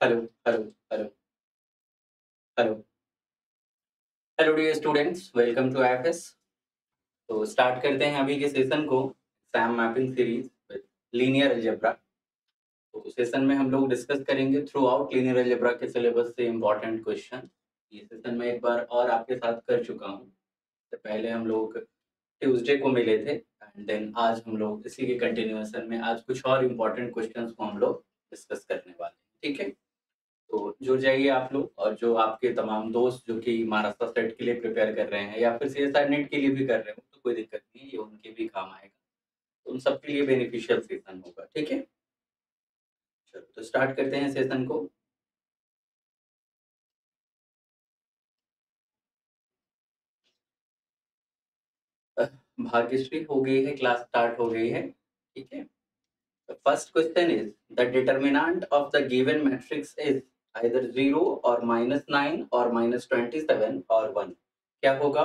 Hello hello hello hello hello dear students welcome to FS तो start करते हैं अभी के सेशन को Sam mapping series with linear algebra तो सेशन में हम लोग डिस्कस करेंगे थ्रू आउट लीनियर अलजेब्रा के सिलेबस से इम्पोर्टेंट क्वेश्चन ये सेशन में एक बार और आपके साथ कर चुका हूँ। तो पहले हम लोग ट्यूसडे को मिले थे एंड देन आज हम लोग इसी के कंटिन्यूएशन में आज कुछ और इम्पोर्टेंट क्वेश्चंस को हम लोग डिस्कस करने वाले हैं। ठीक है? तो जुड़ जाइए आप लोग और जो आपके तमाम दोस्त जो कि महाराष्ट्र सेट के लिए प्रिपेयर कर रहे हैं या फिर सी एस आर नेट के लिए भी कर रहे हो तो कोई दिक्कत नहीं ये उनके भी काम आएगा। तो उन सबके लिए बेनिफिशियल सेशन होगा, ठीक है? चलो तो स्टार्ट करते हैं सेशन को। भाग्यश्री हो गई है क्लास स्टार्ट हो गई है, ठीक है? First question is the determinant of the given matrix is either zero और माइनस नाइन और माइनस ट्वेंटी सेवन और वन क्या होगा?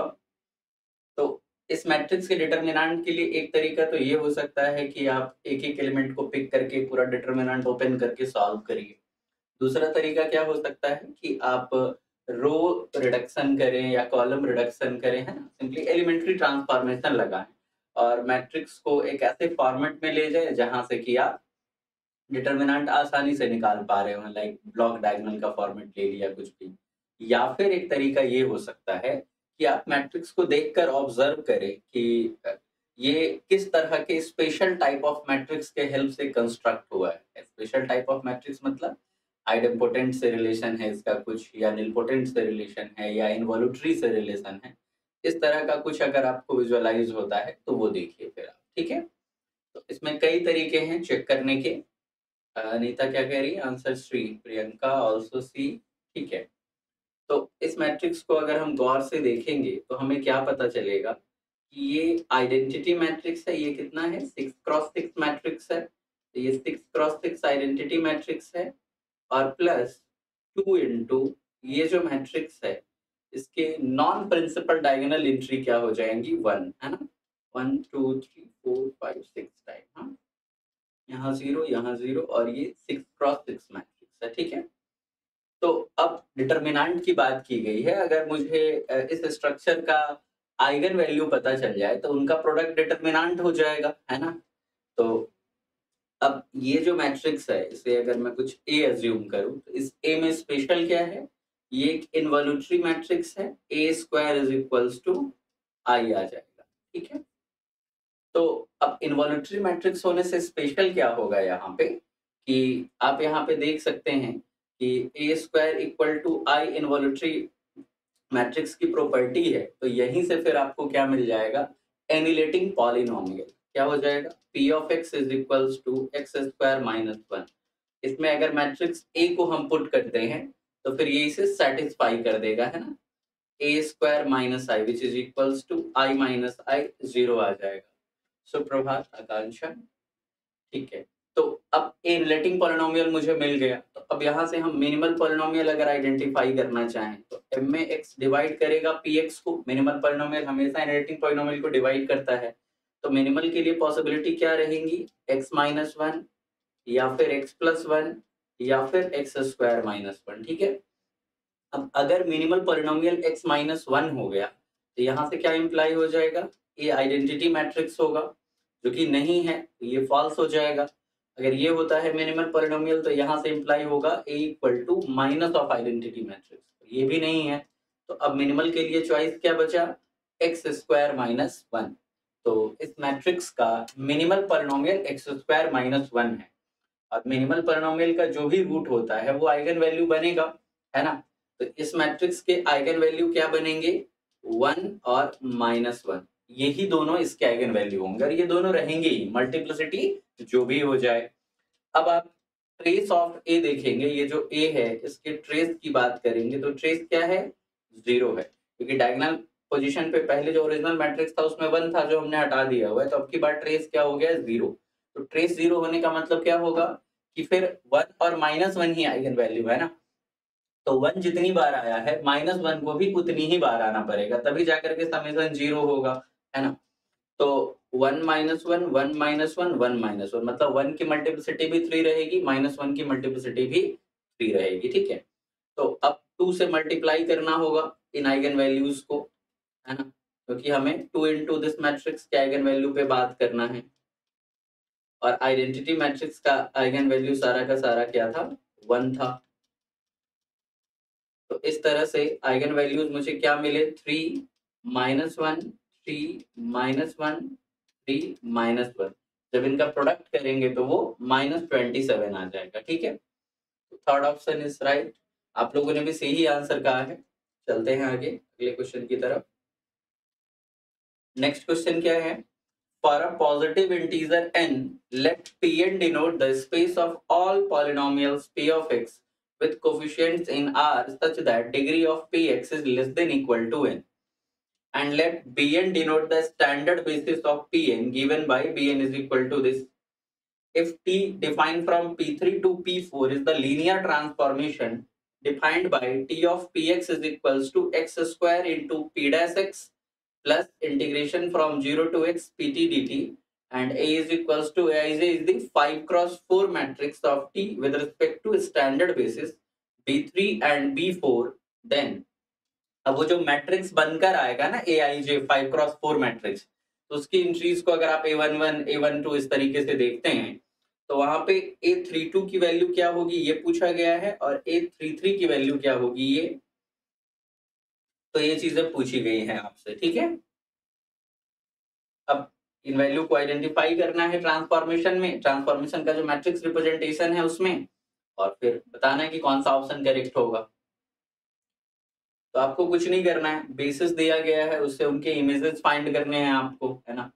तो इस मैट्रिक्स के डिटर्मिनेंट के लिए एक तरीका तो ये हो सकता है कि आप एक एक एलिमेंट को पिक करके पूरा डिटर्मिनेंट ओपन करके सॉल्व करिए। दूसरा तरीका क्या हो सकता है कि आप रो रिडक्शन करें या कॉलम रिडक्शन करें, है ना? सिंपली एलिमेंट्री ट्रांसफॉर्मेशन लगाएँ। और मैट्रिक्स को एक ऐसे फॉर्मेट में ले जाए जहाँ से कि आप डिटर्मिनेंट आसानी से निकाल पा रहे हो लाइक ब्लॉक डायगोनल का फॉर्मेट ले लिया कुछ भी। या फिर एक तरीका ये हो सकता है कि आप मैट्रिक्स को देखकर ऑब्ज़र्व करें कि ये किस तरह के स्पेशल टाइप ऑफ़ मैट्रिक्स के हेल्प से कंस्ट्रक्ट हुआ है। स्पेशल टाइप ऑफ़ मैट्रिक्स मतलब आइडेम्पोटेंट से रिलेशन है इसका कुछ, या निलपोटेंट से रिलेशन है, या इन्वॉल्यूटरी से रिलेशन है। इस तरह का कुछ अगर आपको विजुअलाइज होता है तो वो देखिए फिर आप, ठीक है? तो इसमें कई तरीके हैं चेक करने के। अनीता क्या कह रही है? Answer Shri Priyanka also C ठीक है। तो इस मैट्रिक्स को अगर हम गौर से देखेंगे तो हमें क्या पता चलेगा कि ये आइडेंटिटी मैट्रिक्स है, ये कितना है? सिक्स क्रॉस सिक्स मैट्रिक्स है। तो ये six cross six identity matrix है और प्लस टू इंटू ये जो मैट्रिक्स है, इसके नॉन प्रिंसिपल डायगोनल एंट्री क्या हो जाएँगी? वन है ना? One two three four five six time हाँ? यहाँ ज़ीरो यहाँ ज़ीरो और ये सिक्स क्रॉस सिक्स मैट्रिक्स है, ठीक है? तो अब डिटर्मिनेंट की बात की गई है, अगर मुझे इस स्ट्रक्चर का आइगन वैल्यू पता चल जाए तो उनका प्रोडक्ट डिटर्मिनेंट हो जाएगा, है ना? तो अब ये जो मैट्रिक्स है, इसे अगर मैं कुछ ए एज्यूम करूँ तो इस ए में स्पेशल क्या है? ये एक इन्वॉल्यूटरी मैट्रिक्स है A square is equals to I आ जाएगा, ठीक है? तो अब इन्वॉल्यूटरी मैट्रिक्स होने से स्पेशल क्या होगा यहाँ पे? कि आप यहाँ पे देख सकते हैं कि A square equal to I involutory matrix की प्रॉपर्टी है। तो यहीं से फिर आपको क्या मिल जाएगा? एनिलेटिंग पॉलिनोमियल क्या हो जाएगा? P of X is equals to X square minus one इसमें अगर मैट्रिक्स ए को हम पुट करते हैं तो फिर ये इसे सेटिस्फाई कर देगा, है ना? A square minus I which is equals to I minus I zero आ जाएगा। सुप्रभात, आकांक्षा। ठीक है। तो अब ए रिलेटिंग पोलिनोमियल मुझे मिल गया। तो अब यहाँ से हम मिनिमल पोलिनोमियल अगर आइडेंटिफाई करना चाहें तो एम में एक्स डिवाइड करेगा पी एक्स को। मिनिमल पोलिनोमियल हमेशा रिलेटिंग पोलिनोमियल को डिवाइड करता है। तो मिनिमल के लिए पॉसिबिलिटी क्या रहेंगी? एक्स माइनस वन या फिर एक्स प्लस वन या फिर एक्स स्क्वायर माइनस वन ठीक है? अब अगर minimal polynomial X minus one हो गया तो यहाँ से क्या इम्प्लाई हो जाएगा? ये आइडेंटिटी मैट्रिक्स होगा, जो कि नहीं है तो ये फॉल्स हो जाएगा। अगर ये होता है मिनिमल पोलिनोमियल तो यहाँ से इम्प्लाई होगा A equal to minus of identity matrix ये भी नहीं है तो अब मिनिमल के लिए चॉइस क्या बचा? एक्स स्क्वायर माइनस वन तो इस मैट्रिक्स का minimal polynomial X square minus one है। और मिनिमल पोलिनोमियल का जो भी रूट होता है, वो आइगन वैल्यू बनेगा, है ना? तो इस मैट्रिक्स के आइगन वैल्यू क्या बनेंगे? वन और माइनस वन यही दोनों इसके आइगन वैल्यू होंगे और ये दोनों रहेंगे ही मल्टीप्लिसिटी जो भी हो जाए। अब आप ट्रेस ऑफ़ ए देखेंगे, ये जो ए है, इसके ट्रेस की बात करेंगे तो ट्रेस क्या है? ज़ीरो है। क्योंकि डायगोनल पोजीशन पे पहले जो ओरिजिनल मैट्रिक्स था, उसमें वन था जो हमने हटा दिया हुआ है तो अब की बार ट्रेस क्या हो गया ज़ीरो तो ट्रेस ज़ीरो होने का मतलब क्या होगा? कि फिर वन और माइनस वन ही आइगन वैल्यू है ना? तो वन जितनी बार आया है माइनस वन को भी उतनी ही बार आना पड़ेगा, तभी जाकर के समीकरण ज़ीरो होगा। है ना? तो one minus one one minus one one minus one मतलब वन की मल्टीप्लिसिटी भी थ्री रहेगी, माइनस वन की मल्टीप्लिसिटी भी थ्री रहेगी, ठीक है? तो अब टू से मल्टीप्लाई करना होगा इन आइगन वैल्यूज़ को, है ना? क्योंकि तो हमें टू इंटू दिस मैट्रिक्स के आइगन वैल्यू पे बात करना है। और आइडेंटिटी मैट्रिक्स का आइगन वैल्यू सारा का सारा क्या था? वन था। तो इस तरह से आइगन वैल्यूज़ मुझे क्या मिले? Three minus one three minus one three minus one जब इनका प्रोडक्ट करेंगे तो वो माइनस ट्वेंटी सेवन आ जाएगा, ठीक है? थर्ड ऑप्शन इज़ राइट आप लोगों ने भी सही आंसर कहा है। चलते हैं आगे, अगले क्वेश्चन की तरफ़। नेक्स्ट क्वेश्चन क्या है? For a positive integer N let P N denote the space of all polynomials P of X with coefficient in R such that degree of P X is less than equal to N And let Bn denote the standard basis of Pn given by Bn is equal to this. If T defined from P3 to P4 is the linear transformation defined by T of Px is equals to x square into P dash x plus integration from 0 to x pt dt and A is equals to A is, A is the 5 cross 4 matrix of T with respect to standard basis B3 and B4 then अब वो जो matrix बनकर आएगा ना A I J five cross four matrix तो उसकी entries को अगर आप A one one A one two इस तरीके से देखते हैं तो वहाँ पे ए थ्री टू की वैल्यू क्या होगी? ये पूछा गया है और ए थ्री थ्री की वैल्यू क्या होगी ये? तो ये चीज़ें पूछी गई हैं आपसे, ठीक है? अब इन वैल्यू को आइडेंटिफाई करना है ट्रांसफॉर्मेशन में। ट्रांसफॉर्मेशन का जो मैट्रिक्स रिप्रेजेंटेशन है उसमें, और फिर बताना है कि कौन सा ऑप्शन करेक्ट होगा। तो आपको कुछ नहीं करना है। बेसिस दिया गया है उससे उनके इमेजेस फाइंड करने हैं आपको है ना?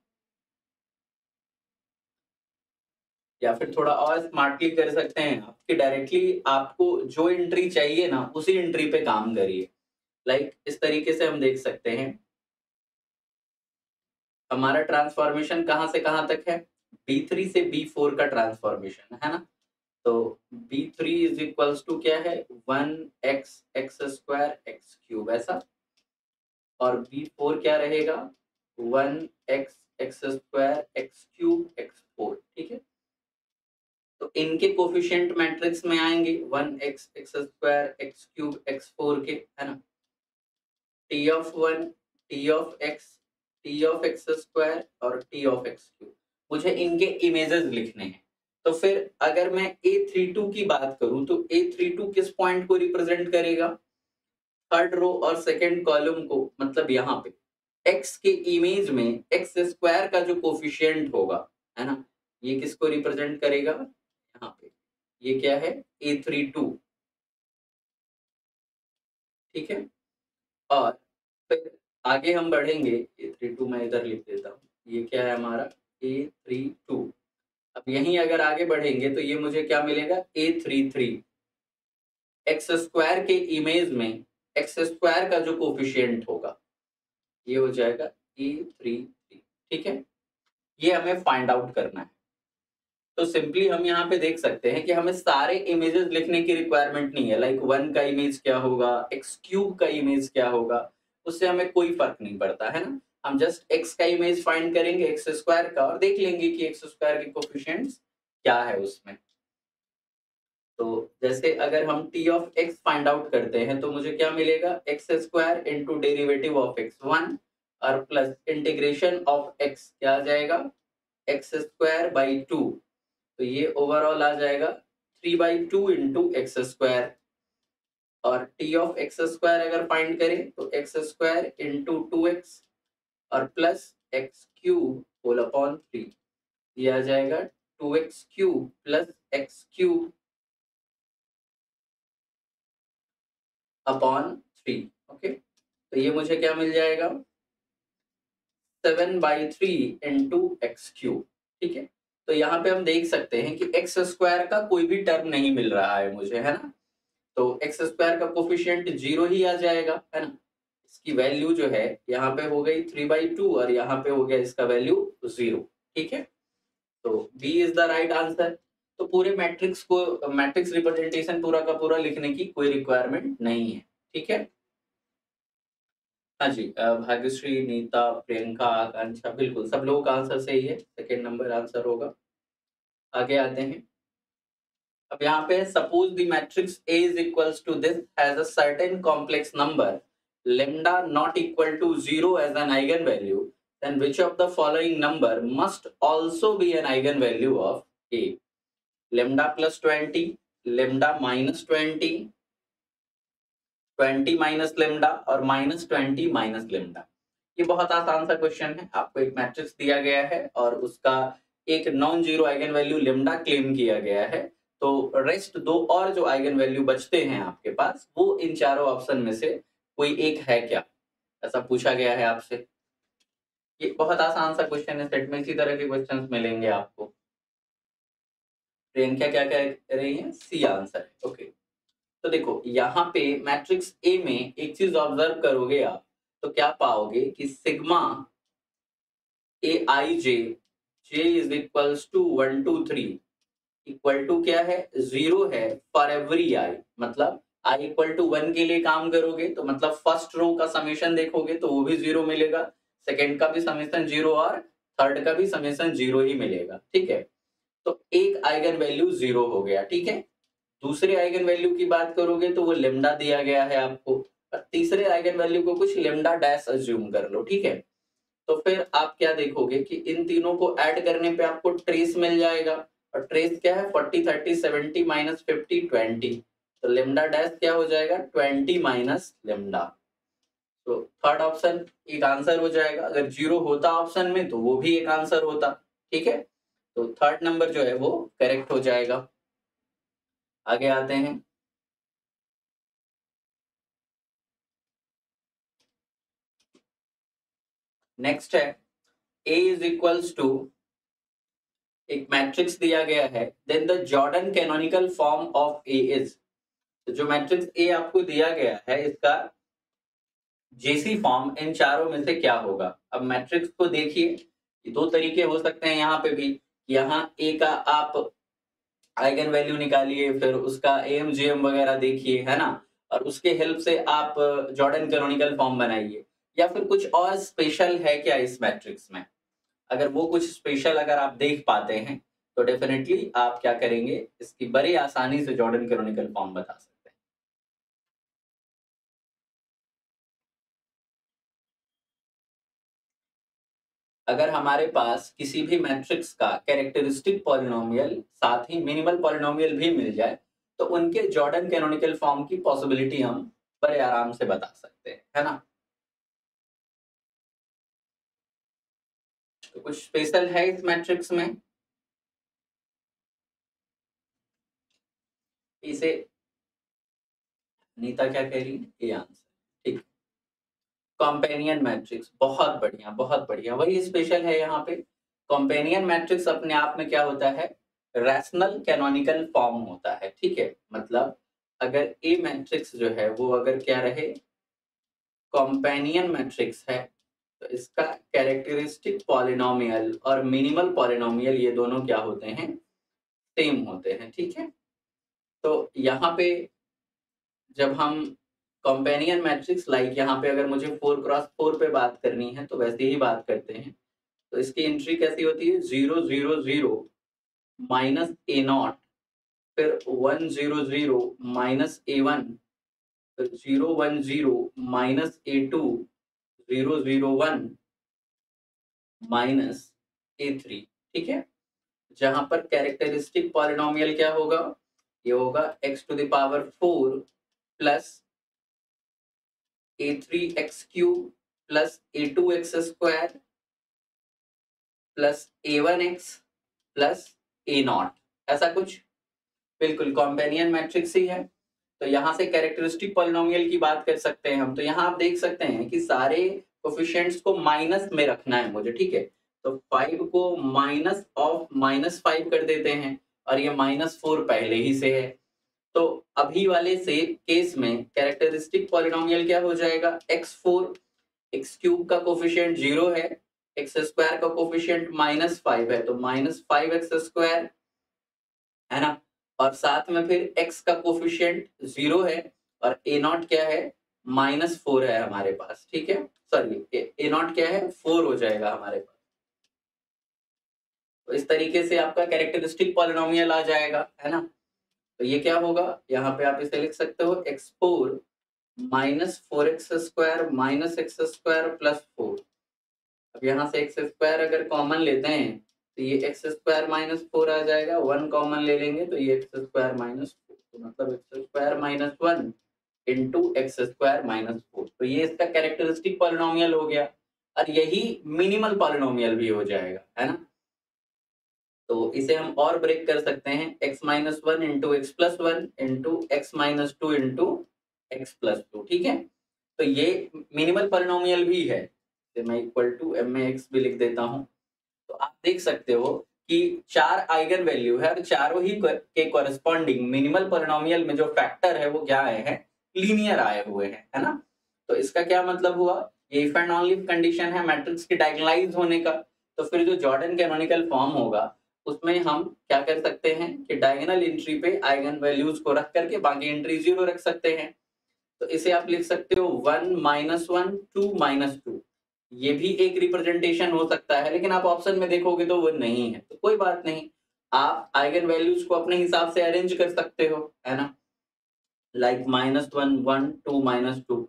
या फिर थोड़ा और स्मार्टली कर सकते हैं आपकी डायरेक्टली आपको जो एंट्री चाहिए ना उसी एंट्री पे काम करिए। लाइक like, इस तरीके से हम देख सकते हैं। हमारा ट्रांसफॉर्मेशन कहाँ से कहाँ तक है? बी थ्री से बी फोर का ट्रांसफॉर्मेशन है ना? तो B3 इज़ इक्वल्स टू क्या है? One X X square X cube ऐसा? और B4 क्या रहेगा? One X X square X cube X four ठीक है? तो इनके कोफिशियंट मैट्रिक्स में आएँगे one X X square X cube X four के, है ना? T of one T of X T of X square और टी ऑफ़ एक्स क्यूब मुझे इनके इमेजेस लिखने हैं। तो फिर अगर मैं ए थ्री टू की बात करूँ तो ए थ्री टू किस पॉइंट को रिप्रेजेंट करेगा? थर्ड रो और सेकेंड कॉलम को मतलब यहाँ पे। एक्स के इमेज में एक्स स्क्वायर का जो कोफिशियंट होगा, है ना? ये किसको रिप्रेजेंट करेगा? यहाँ पे। ये क्या है? A three two. ठीक है? और फिर आगे हम बढ़ेंगे। ए थ्री टू मैं इधर लिख देता हूँ। ये क्या है हमारा? A three two. अब यहीं अगर आगे बढ़ेंगे तो ये मुझे क्या मिलेगा? A three three X square के इमेज में एक्स स्क्वायर का जो कोफिशियंट होगा, ये हो जाएगा ए थ्री थ्री ठीक है? ये हमें फाइंड आउट करना है। तो सिंपली हम यहाँ पे देख सकते हैं कि हमें सारे इमेजेस लिखने की रिक्वायरमेंट नहीं है। लाइक वन का इमेज क्या होगा? एक्स क्यूब का इमेज क्या होगा? उससे हमें कोई फ़र्क नहीं पड़ता, है ना? हम जस्ट एक्स का इमेज फाइंड करेंगे एक्स स्क्वायर का और देख लेंगे कि एक्स स्क्वायर के कोफिशियंट्स क्या है उसमें। तो जैसे अगर हम T of x find out करते हैं तो मुझे क्या मिलेगा? X square into derivative of x one और प्लस इंटीग्रेशन ऑफ़ एक्स क्या आ जाएगा? एक्स स्क्वायर बाई टू तो ये ओवरऑल आ जाएगा three by two into x square और टी ऑफ़ एक्स स्क्वायर अगर फाइंड करें तो x square into two x और plus x cube whole upon three ये आ जाएगा two x cube plus x cube upon three okay तो ये मुझे क्या मिल जाएगा? Seven by three into x cube ठीक है? तो यहाँ पे हम देख सकते हैं कि एक्स स्क्वायर का कोई भी टर्म नहीं मिल रहा है मुझे, है ना? तो एक्स स्क्वायर का कोफिशियंट ज़ीरो ही आ जाएगा, है ना? इसकी वैल्यू जो है, यहाँ पे हो गई थ्री बाई टू और यहाँ पे हो गया इसका वैल्यू ज़ीरो ठीक है? तो B is the right answer तो पूरे मैट्रिक्स को मैट्रिक्स रिप्रेजेंटेशन पूरा का पूरा लिखने की कोई रिक्वायरमेंट नहीं है, ठीक है? हाँ जी भाग्यश्री, नीता, प्रियंका, आकांक्षा, बिल्कुल सब लोगों का आंसर सही है सेकेंड नंबर आंसर होगा। आगे आते हैं। अब यहाँ पे suppose the matrix A is equals to this has a certain complex number. Lambda not equal to zero as an eigenvalue, then which of the following number must also be an eigenvalue of A? Lambda plus 20 lambda minus 20 20 minus lambda और minus twenty minus lambda ये बहुत आसान सा question है, आपको एक matrix दिया गया है और उसका एक non zero eigenvalue lambda claim किया गया है तो रेस्ट दो और जो आइगन वैल्यू बचते हैं आपके पास, वो इन चारों ऑप्शन में से कोई एक है क्या? ऐसा पूछा गया है आपसे। ये बहुत आसान सा क्वेश्चन है सेट में इसी तरह के क्वेश्चन मिलेंगे आपको। प्रियंका क्या कह रही है? सी आंसर है ओके तो देखो, यहाँ पे मैट्रिक्स ए में एक चीज़ ऑब्ज़र्व करोगे आप तो क्या पाओगे कि sigma a i j j is equals to one two three equal to क्या है? ज़ीरो है फॉर एवरी आई मतलब आई इक्वल टू वन के लिए काम करोगे तो मतलब फ़र्स्ट रो का समीशन देखोगे तो वो भी ज़ीरो मिलेगा। सेकेंड का भी समीशन ज़ीरो और थर्ड का भी समीशन ज़ीरो ही मिलेगा, ठीक है? तो एक आइगन वैल्यू ज़ीरो हो गया, ठीक है? दूसरे आइगन वैल्यू की बात करोगे तो वो लेमडा दिया गया है आपको। और तीसरे आइगन वैल्यू को कुछ लेमडा डैश अज्यूम कर लो, ठीक है? तो फिर आप क्या देखोगे कि इन तीनों को ऐड करने पे आपको ट्रेस मिल जाएगा। और ट्रेस क्या है? Forty thirty seventy minus fifty twenty तो लेमडा डैश क्या हो जाएगा? ट्वेंटी माइनस लेमडा तो थर्ड ऑप्शन एक आंसर हो जाएगा। अगर ज़ीरो होता ऑप्शन में तो वो भी एक आंसर होता। ठीक है? तो थर्ड नंबर जो है, वो करेक्ट हो जाएगा। आगे आते हैं। नेक्स्ट है। ए इज़ इक्वल्स टू एक मैट्रिक्स दिया गया है। Then the Jordan canonical form of A is जो मैट्रिक्स ए आपको दिया गया है, इसका जेसी फॉर्म इन चारों में से क्या होगा? अब मैट्रिक्स को देखिए दो तरीके हो सकते हैं यहाँ पे भी। यहाँ ए का आप आइगन वैल्यू निकालिए, फिर उसका एम जी एम वगैरह देखिए, है ना? और उसके हेल्प से आप जॉर्डन कैनोनिकल फॉर्म बनाइए। या फिर कुछ और स्पेशल है क्या इस मैट्रिक्स में? अगर वो कुछ स्पेशल अगर आप देख पाते हैं तो डेफिनेटली आप क्या करेंगे, इसकी बड़ी आसानी से जॉर्डन कैनोनिकल फॉर्म बता सकते अगर हमारे पास किसी भी मैट्रिक्स का कैरेक्टरिस्टिक पॉलिनोमियल, साथ ही मिनिमल पॉलिनोमियल भी मिल जाए तो उनके जॉर्डन कैनोनिकल फॉर्म की पॉसिबिलिटी हम बड़े आराम से बता सकते हैं, है ना? तो कुछ स्पेशल है इस मैट्रिक्स में? इसे नीता क्या कह रही है? ये आंसर। कॉम्पेनियन मैट्रिक्स बहुत बढ़िया बहुत बढ़िया। वही स्पेशल है यहाँ पे। कॉम्पेनियन मैट्रिक्स अपने आप में क्या होता है? रैशनल कैनोनिकल फॉर्म होता है, ठीक है? मतलब अगर ए मैट्रिक्स जो है, वो अगर क्या रहे? कॉम्पेनियन मैट्रिक्स है तो इसका कैरेक्टरिस्टिक पॉलिनोमियल और मिनिमल पॉलिनोमियल ये दोनों क्या होते हैं? सेम होते हैं, ठीक है? तो यहाँ पे जब हम कंपेनियन मैट्रिक्स लाइक यहाँ पे अगर मुझे फोर क्रॉस फोर पे बात करनी है तो वैसे ही बात करते हैं। तो इसकी एंट्री कैसी होती है? Zero zero zero minus a naught फिर one zero zero minus a one फिर zero one zero minus a two zero zero one minus a three ठीक है? जहाँ पर कैरेक्टरिस्टिक पॉलिनोमियल क्या होगा? ये होगा x to the power four plus a three x cube plus a two x square plus a one x plus a naught ऐसा कुछ? बिल्कुल कॉम्पेनियन मैट्रिक्स ही है। तो यहाँ से कैरेक्टरिस्टिक पॉलिनोमियल की बात कर सकते हैं हम। तो यहाँ आप देख सकते हैं कि सारे कोफिशियंट्स को माइनस में रखना है मुझे, ठीक है? तो फाइव को माइनस ऑफ़ माइनस फाइव कर देते हैं। और ये माइनस फोर पहले ही से है। तो अभी वाले से केस में कैरेक्टरिस्टिक पॉलिनोमियल क्या हो जाएगा? एक्स फोर एक्स क्यूब का कोफिशियंट ज़ीरो है एक्स स्क्वायर का कोफिशियंट माइनस फाइव है तो माइनस फाइव एक्स स्क्वायर है ना? और साथ में फिर एक्स का कोफिशियंट ज़ीरो है, और ए नॉट क्या है? माइनस फोर है हमारे पास, ठीक है? सॉरी ए नॉट क्या है? फोर हो जाएगा हमारे पास। तो इस तरीके से आपका कैरेक्टरिस्टिक पॉलिनोमियल आ जाएगा, है ना? तो ये क्या होगा? यहाँ पे आप इसे लिख सकते हो x four minus four x square minus x square plus four अब यहाँ से एक्स स्क्वायर अगर कॉमन लेते हैं तो ये एक्स स्क्वायर माइनस फोर आ जाएगा वन कॉमन ले लेंगे तो ये एक्स स्क्वायर माइनस फोर तो मतलब x square minus one into x square minus four तो ये इसका कैरेक्टरिस्टिक पॉलिनोमियल हो गया। और यही मिनिमल पॉलिनोमियल भी हो जाएगा, है ना? तो इसे हम और ब्रेक कर सकते हैं, x minus one into x plus one into x minus two into x plus two ठीक है? तो ये मिनिमल पॉलिनोमियल भी है मैं equal to m A x भी लिख देता हूँ। तो आप देख सकते हो कि चार आइगन वैल्यू है, और चारों ही के कॉरेस्पॉन्डिंग मिनिमल परिनोमियल में जो फैक्टर है, वो क्या आए हैं? लीनियर आए हुए हैं, है ना? तो इसका क्या मतलब हुआ? ये इफ़ एंड ऑनली कंडीशन है मैट्रिक्स के डायगोनलाइज होने का। तो फिर जो जॉर्डन कैनोनिकल फॉर्म होगा उसमें हम क्या कर सकते हैं कि डायगोनल एंट्री पे आइगन वैल्यूज़ को रख करके बाकी एंट्री ज़ीरो रख सकते हैं। तो इसे आप लिख सकते हो one minus one two minus two ये भी एक रिप्रेजेंटेशन हो सकता है, लेकिन आप ऑप्शन में देखोगे तो वो नहीं है। तो कोई बात नहीं, आप आइगन वैल्यूज़ को अपने हिसाब से अरेंज कर सकते हो, है ना? Like minus one one two minus two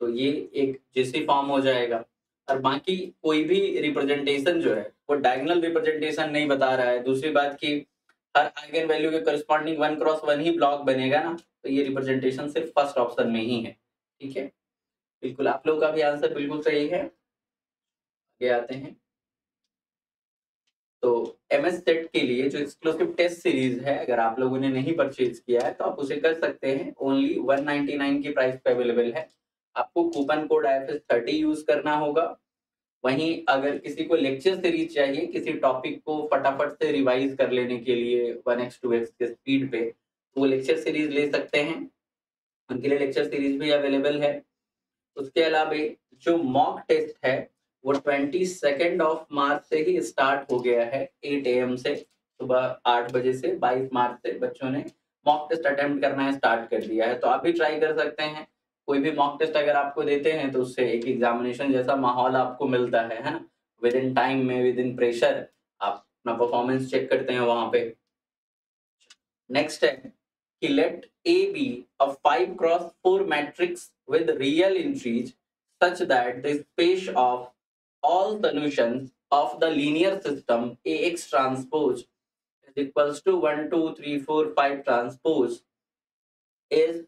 तो ये एक जैसी फॉर्म हो जाएगा। और बाकी कोई भी रिप्रेजेंटेशन जो है, वो डायगोनल रिप्रेजेंटेशन नहीं बता रहा है। दूसरी बात की हर आइगन वैल्यू के करस्पॉन्डिंग वन क्रॉस वन ही ब्लॉक बनेगा ना तो ये रिप्रेजेंटेशन सिर्फ़ फ़र्स्ट ऑप्शन में ही है। ठीक है? बिल्कुल, आप लोगों का भी आंसर बिल्कुल सही है। आगे आते हैं। तो एम एस सेट के लिए जो एक्सक्लूसिव टेस्ट सीरीज़ है, अगर आप लोगों ने नहीं परचेज किया है तो आप उसे कर सकते हैं। ओनली 199 की प्राइस पे अवेलेबल है। आपको coupon code I thirty use करना होगा। वहीं अगर किसी को लेक्चर सीरीज़ चाहिए, किसी टॉपिक को फटाफट से रिवाइज कर लेने के लिए वन एक्स टू एक्स के स्पीड पे, वो लेक्चर सीरीज़ ले सकते हैं। उनके लिए लेक्चर सीरीज़ भी अवेलेबल है। उसके अलावा जो मॉक टेस्ट है, वो ट्वेंटी सेकेंड ऑफ़ मार्च से ही स्टार्ट हो गया है एट ए एम से, सुबह आठ बजे से बाईस मार्च से बच्चों ने मॉक टेस्ट अटेम्प्ट करना स्टार्ट कर दिया है। तो आप भी ट्राई कर सकते हैं। कोई भी मॉक टेस्ट अगर आपको देते हैं तो उससे एक एग्जामिनेशन जैसा माहौल आपको मिलता है है ना? विद इन टाइम में विद इन प्रेशर आप अपना परफॉर्मेंस चेक करते हैं वहाँ पे। नेक्स्ट है कि let A be a five cross four matrix with real entries such that the space of all solution of the linear system A x transpose is equals to one two three four five transpose is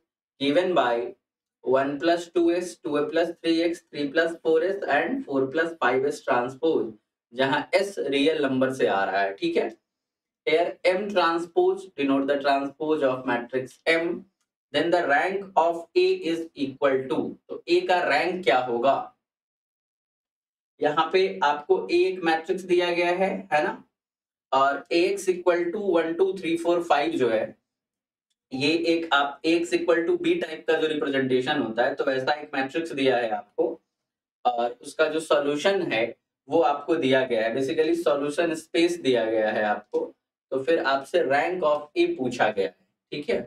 given by 1 plus 2s, 2a plus 3x, 3 plus 4s and 4 plus 5s transpose जहाँ s real number से आ रहा है ठीक है here m transpose denote the transpose of matrix m then the rank of a is equal to तो a का rank क्या होगा यहाँ पे आपको a एक मैट्रिक्स दिया गया है है ना और ax equal to one two three four five जो है ये एक आप x equal to b type का जो रिप्रेजेंटेशन होता है तो वैसा एक मैट्रिक्स दिया है आपको। और उसका जो सॉल्यूशन है, वो आपको दिया गया है। बेसिकली सॉल्यूशन स्पेस दिया गया है आपको। तो फिर आपसे रैंक ऑफ़ ए पूछा गया है, ठीक है?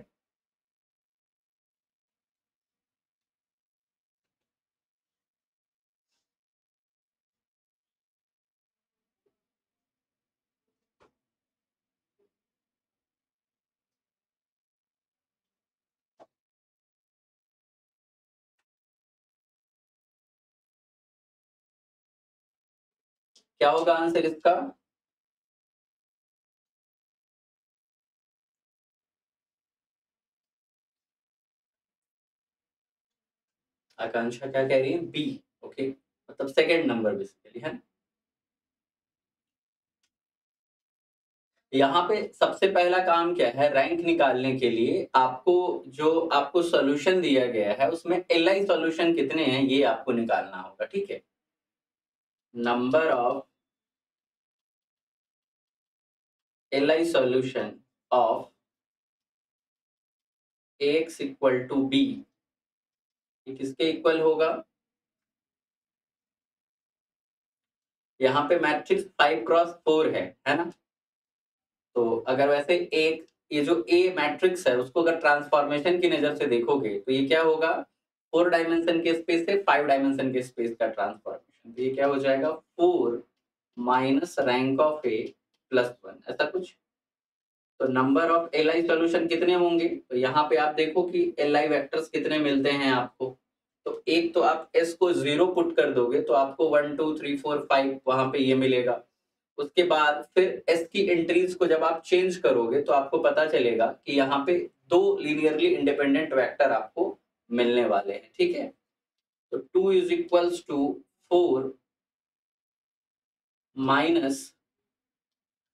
क्या होगा आंसर इसका? आकांक्षा क्या कह रही है? बी ओके मतलब सेकेंड नंबर बेसिकली है यहाँ पे सबसे पहला काम क्या है? रैंक निकालने के लिए आपको जो आपको सॉल्यूशन दिया गया है, उसमें एल आई सोल्यूशन कितने हैं, ये आपको निकालना होगा, ठीक है? Number of Li solution of ax equal to b ये किसके इक्वल होगा? यहाँ पे मैट्रिक्स फाइव क्रॉस फोर है है ना? तो अगर वैसे एक, ये जो ए मैट्रिक्स है, उसको अगर ट्रांसफॉर्मेशन की नज़र से देखोगे तो ये क्या होगा? फोर डायमेंशन के स्पेस से फाइव डायमेंशन के स्पेस का ट्रांसफॉर्मेशन तो ये क्या हो जाएगा? Four minus rank of A plus one ऐसा कुछ? तो number of L I solution कितने होंगे? तो यहाँ पे आप देखो कि एल आई वैक्टर्स कितने मिलते हैं आपको। तो एक तो आप एस को ज़ीरो पुट कर दोगे तो आपको one two three four five वहाँ पे ये मिलेगा। उसके बाद फिर एस की एंट्रीज को जब आप चेंज करोगे तो आपको पता चलेगा कि यहाँ पे दो लीनियरली इंडिपेंडेंट वेक्टर आपको मिलने वाले हैं, ठीक है? तो two is equals to four minus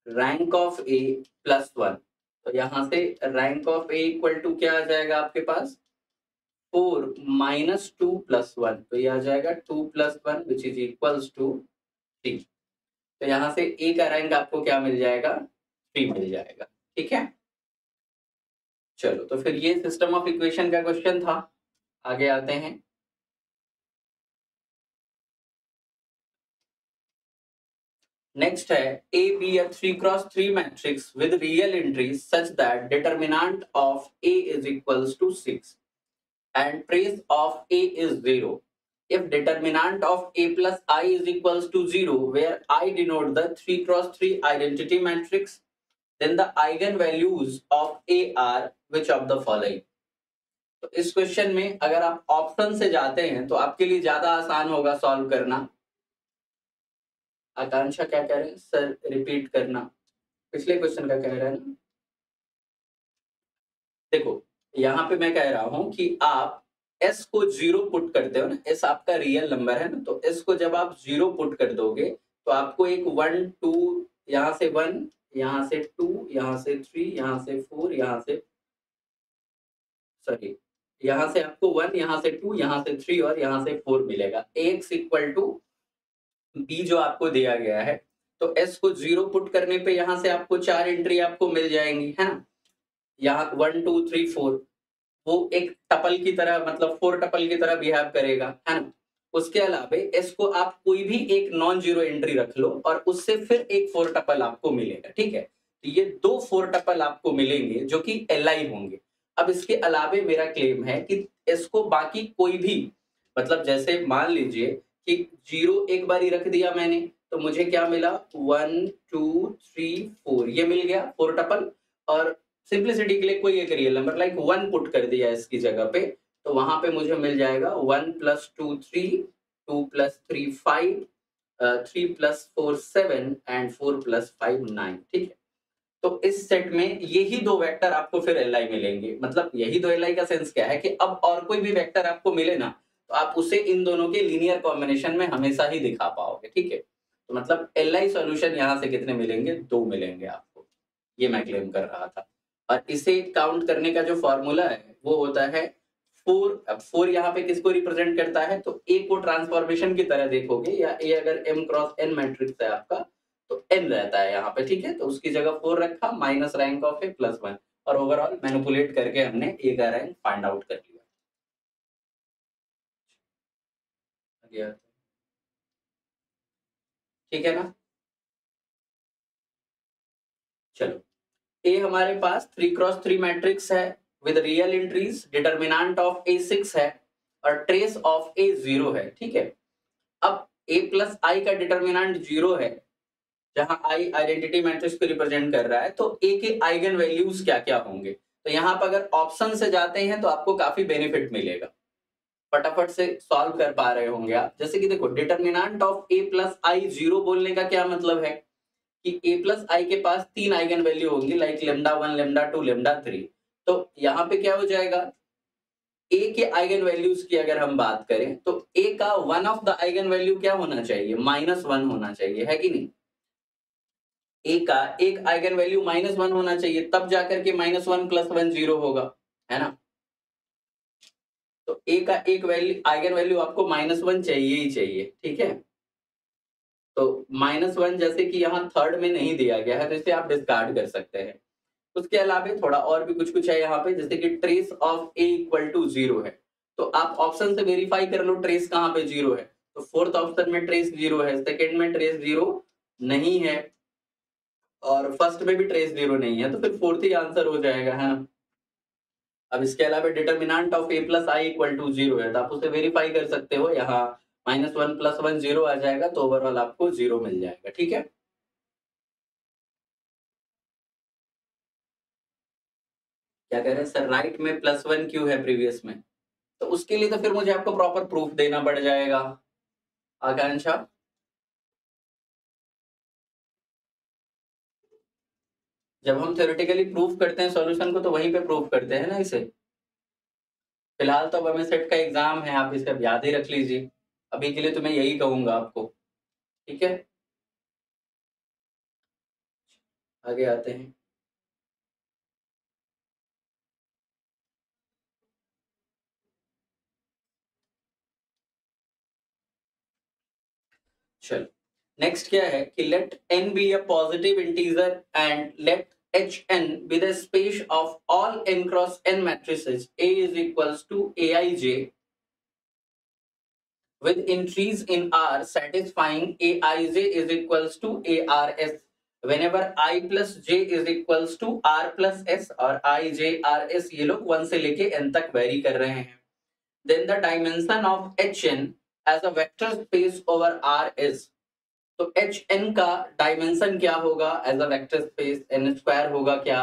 rank of A plus one तो यहाँ से rank of A equal to क्या आ जाएगा आपके पास? Four minus two plus one तो ये आ जाएगा two plus one which is equals to three तो यहाँ से ए का रैंक आपको क्या मिल जाएगा? थ्री मिल जाएगा। ठीक है? चलो तो फिर ये सिस्टम ऑफ़ इक्वेशन का क्वेश्चन था। आगे आते हैं। नेक्स्ट है A be a three cross three matrix with real entries such that determinant of A is equals to six and trace of A is zero if determinant of a plus i is equals to 0 where i denote the 3 cross 3 identity matrix then the eigenvalues of a are which of the following तो इस question में अगर आप option से जाते हैं तो आपके लिए ज़्यादा आसान होगा सॉल्व करना आकांक्षा क्या कह रहे हैं? सर रिपीट करना। पिछले क्वेश्चन का कह रहे हैं देखो, यहाँ पे मैं कह रहा हूँ कि आप एस को ज़ीरो पुट करते हो ना एस आपका रियल नंबर है ना तो एस को जब आप ज़ीरो पुट कर दोगे तो आपको एक वन टू यहाँ से वन यहाँ से टू यहाँ से थ्री यहाँ से फोर यहाँ से सॉरी यहाँ से आपको वन यहाँ से टू यहाँ से थ्री और यहाँ से फोर मिलेगा। एक्स इक्वल टू बी जो आपको दिया गया है तो एस को ज़ीरो पुट करने पे यहाँ से आपको चार एंट्री आपको मिल जाएँगी, है ना? यहाँ वन टू थ्री फोर वो एक टपल की तरह मतलब फोर टपल की तरह बिहेव करेगा, है ना? उसके अलावा एस को आप कोई भी एक नॉन ज़ीरो एंट्री रख लो और उससे फिर एक फोर टपल आपको मिलेगा, ठीक है? तो ये दो फोर टपल आपको मिलेंगे जो कि एल होंगे। अब इसके अलावे मेरा क्लेम है कि एस को बाकी कोई भी मतलब जैसे मान लीजिए कि ज़ीरो एक बार रख दिया मैंने तो मुझे क्या मिला? वन टू थ्री फोर ये मिल गया फोर टपल और सिंप्लिसिटी के लिए कोई एक real number like one put कर दिया इसकी जगह पे तो वहाँ पे मुझे मिल जाएगा one plus two three two plus three five three plus four seven and four plus five nine ठीक है? तो इस सेट में यही दो वेक्टर आपको फिर एल मिलेंगे। मतलब यही दो एलआई का सेंस क्या है कि अब और कोई भी वेक्टर आपको मिले ना तो आप उसे इन दोनों के लीनियर कॉम्बिनेशन में हमेशा ही दिखा पाओगे, ठीक है? तो मतलब एल आई सोल्यूशन यहाँ से कितने मिलेंगे? दो मिलेंगे आपको। ये मैं क्लेम कर रहा था। और इसे काउंट करने का जो फॉर्मूला है, वो होता है फोर अब फोर यहाँ पे किसको रिप्रेजेंट करता है? तो ए को ट्रांसफॉर्मेशन की तरह देखोगे, या ए अगर एम क्रॉस एन मैट्रिक्स है आपका तो एन रहता है यहाँ पे, ठीक है? तो उसकी जगह फोर रखा minus rank of A plus one और ओवरऑल मैनिपुलेट करके हमने ए का रैंक फाइंड आउट कर लिया। गया ठीक है ना? चलो। ए हमारे पास थ्री क्रॉस थ्री मैट्रिक्स है with real entries determinant of A six है, और ट्रेस ऑफ़ ए ज़ीरो है, ठीक है? अब ए प्लस आई का डिटर्मिनेंट ज़ीरो है, जहाँ आई आइडेंटिटी मैट्रिक्स को रिप्रेजेंट कर रहा है तो ए के आइगन वैल्यूज़ क्या क्या होंगे? तो यहाँ पर अगर ऑप्शन से जाते हैं तो आपको काफ़ी बेनिफिट मिलेगा। फटाफट से सॉल्व कर पा रहे होंगे आप। जैसे कि देखो determinant of A plus I zero बोलने का क्या मतलब है? कि ए प्लस आई के पास तीन आइगन वैल्यू होंगी like lambda one lambda two lambda three तो यहाँ पे क्या हो जाएगा? ए के आइगन वैल्यूज़ की अगर हम बात करें तो ए का one of the eigen value क्या होना चाहिए? माइनस वन होना चाहिए, है कि नहीं? ए का एक आइगन वैल्यू माइनस वन होना चाहिए, तब जाकर के minus one plus one zero होगा, है ना? तो ए का एक वैल्यू आइगन वैल्यू आपको माइनस वन चाहिए ही चाहिए, ठीक है? तो माइनस वन जैसे कि यहाँ थर्ड में नहीं दिया गया है तो इसे आप डिस्कार्ड कर सकते हैं। उसके अलावा थोड़ा और भी कुछ कुछ है यहाँ पे, जैसे कि trace of A equal to zero है। तो आप ऑप्शन से वेरीफाई कर लो ट्रेस कहाँ पे ज़ीरो है। तो फोर्थ ऑप्शन में ट्रेस ज़ीरो है सेकेंड में ट्रेस ज़ीरो नहीं है, और फ़र्स्ट में भी ट्रेस ज़ीरो नहीं है तो फिर फोर्थ ही आंसर हो जाएगा, है ना? अब इसके अलावा determinant of A plus I equal to zero है तो आप उसे वेरीफाई कर सकते हो, यहाँ minus one plus one zero आ जाएगा तो ओवरऑल आपको ज़ीरो मिल जाएगा, ठीक है? क्या कह रहे हैं सर राइट में प्लस वन क्यों है प्रीवियस में? तो उसके लिए तो फिर मुझे आपको प्रॉपर प्रूफ देना पड़ जाएगा। आकांक्षा? जब हम थ्योरेटिकली प्रूफ करते हैं सॉल्यूशन को तो वहीं पे प्रूफ करते हैं ना इसे। फ़िलहाल तो अब हमें सेट का एग्ज़ाम है, आप इसे अब याद ही रख लीजिए। अभी के लिए तो मैं यही कहूँगा आपको। ठीक है? आगे आते हैं चलो नेक्स्ट क्या है कि let n be a positive integer and let H n with space of all n cross n matrices A is equal to a i j with entries in R satisfying a i j is equal to a r s whenever i plus j is equal to r plus s और आई जे R S ये लोग one से लेके N तक very कर रहे हैं। Then the dimension of H n as a vector space over R is तो एच एन का डायमेंशन क्या होगा? As a vector space n square होगा क्या?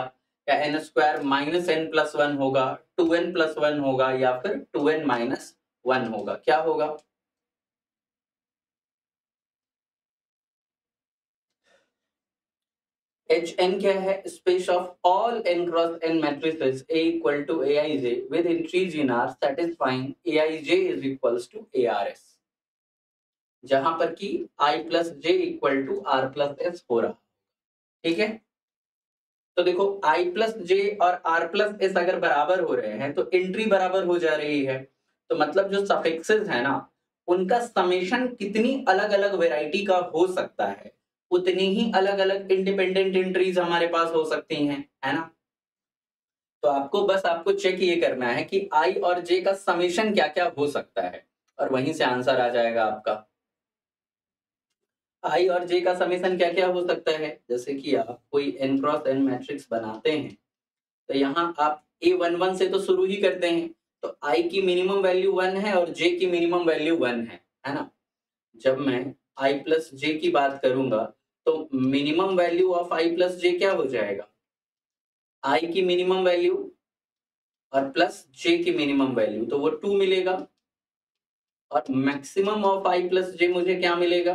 या n square minus n plus one होगा? टू एन प्लस वन होगा? या फिर टू एन माइनस वन होगा? क्या होगा? एच एन क्या है? Space of all n cross n matrices A equal to a i j with entries in R satisfying a i j is equals to a r s जहाँ पर कि i plus j equal to r plus s हो रहा ठीक है? तो देखो आई plus जे और आर प्लस एस अगर बराबर हो रहे हैं तो एंट्री बराबर हो जा रही है। तो मतलब जो सफिक्सेस है ना, उनका समेशन कितनी अलग अलग वेराइटी का हो सकता है। उतनी ही अलग अलग इंडिपेंडेंट एंट्रीज हमारे पास हो सकती हैं, है ना? तो आपको बस आपको चेक ये करना है कि आई और जे का समेशन क्या क्या हो सकता है। और वहीं से आंसर आ जाएगा आपका। आई और जे का समीशन क्या क्या हो सकता है? जैसे कि आप कोई एन क्रॉस एन मैट्रिक्स बनाते हैं तो यहाँ आप ए वन वन से तो शुरू ही करते हैं तो आई की मिनिमम वैल्यू वन है और जे की मिनिमम वैल्यू वन है है ना? जब मैं आई प्लस जे की बात करूँगा तो minimum value of i plus j क्या हो जाएगा? आई की मिनिमम वैल्यू और प्लस जे की मिनिमम वैल्यू तो वो टू मिलेगा और maximum of i plus j मुझे क्या मिलेगा?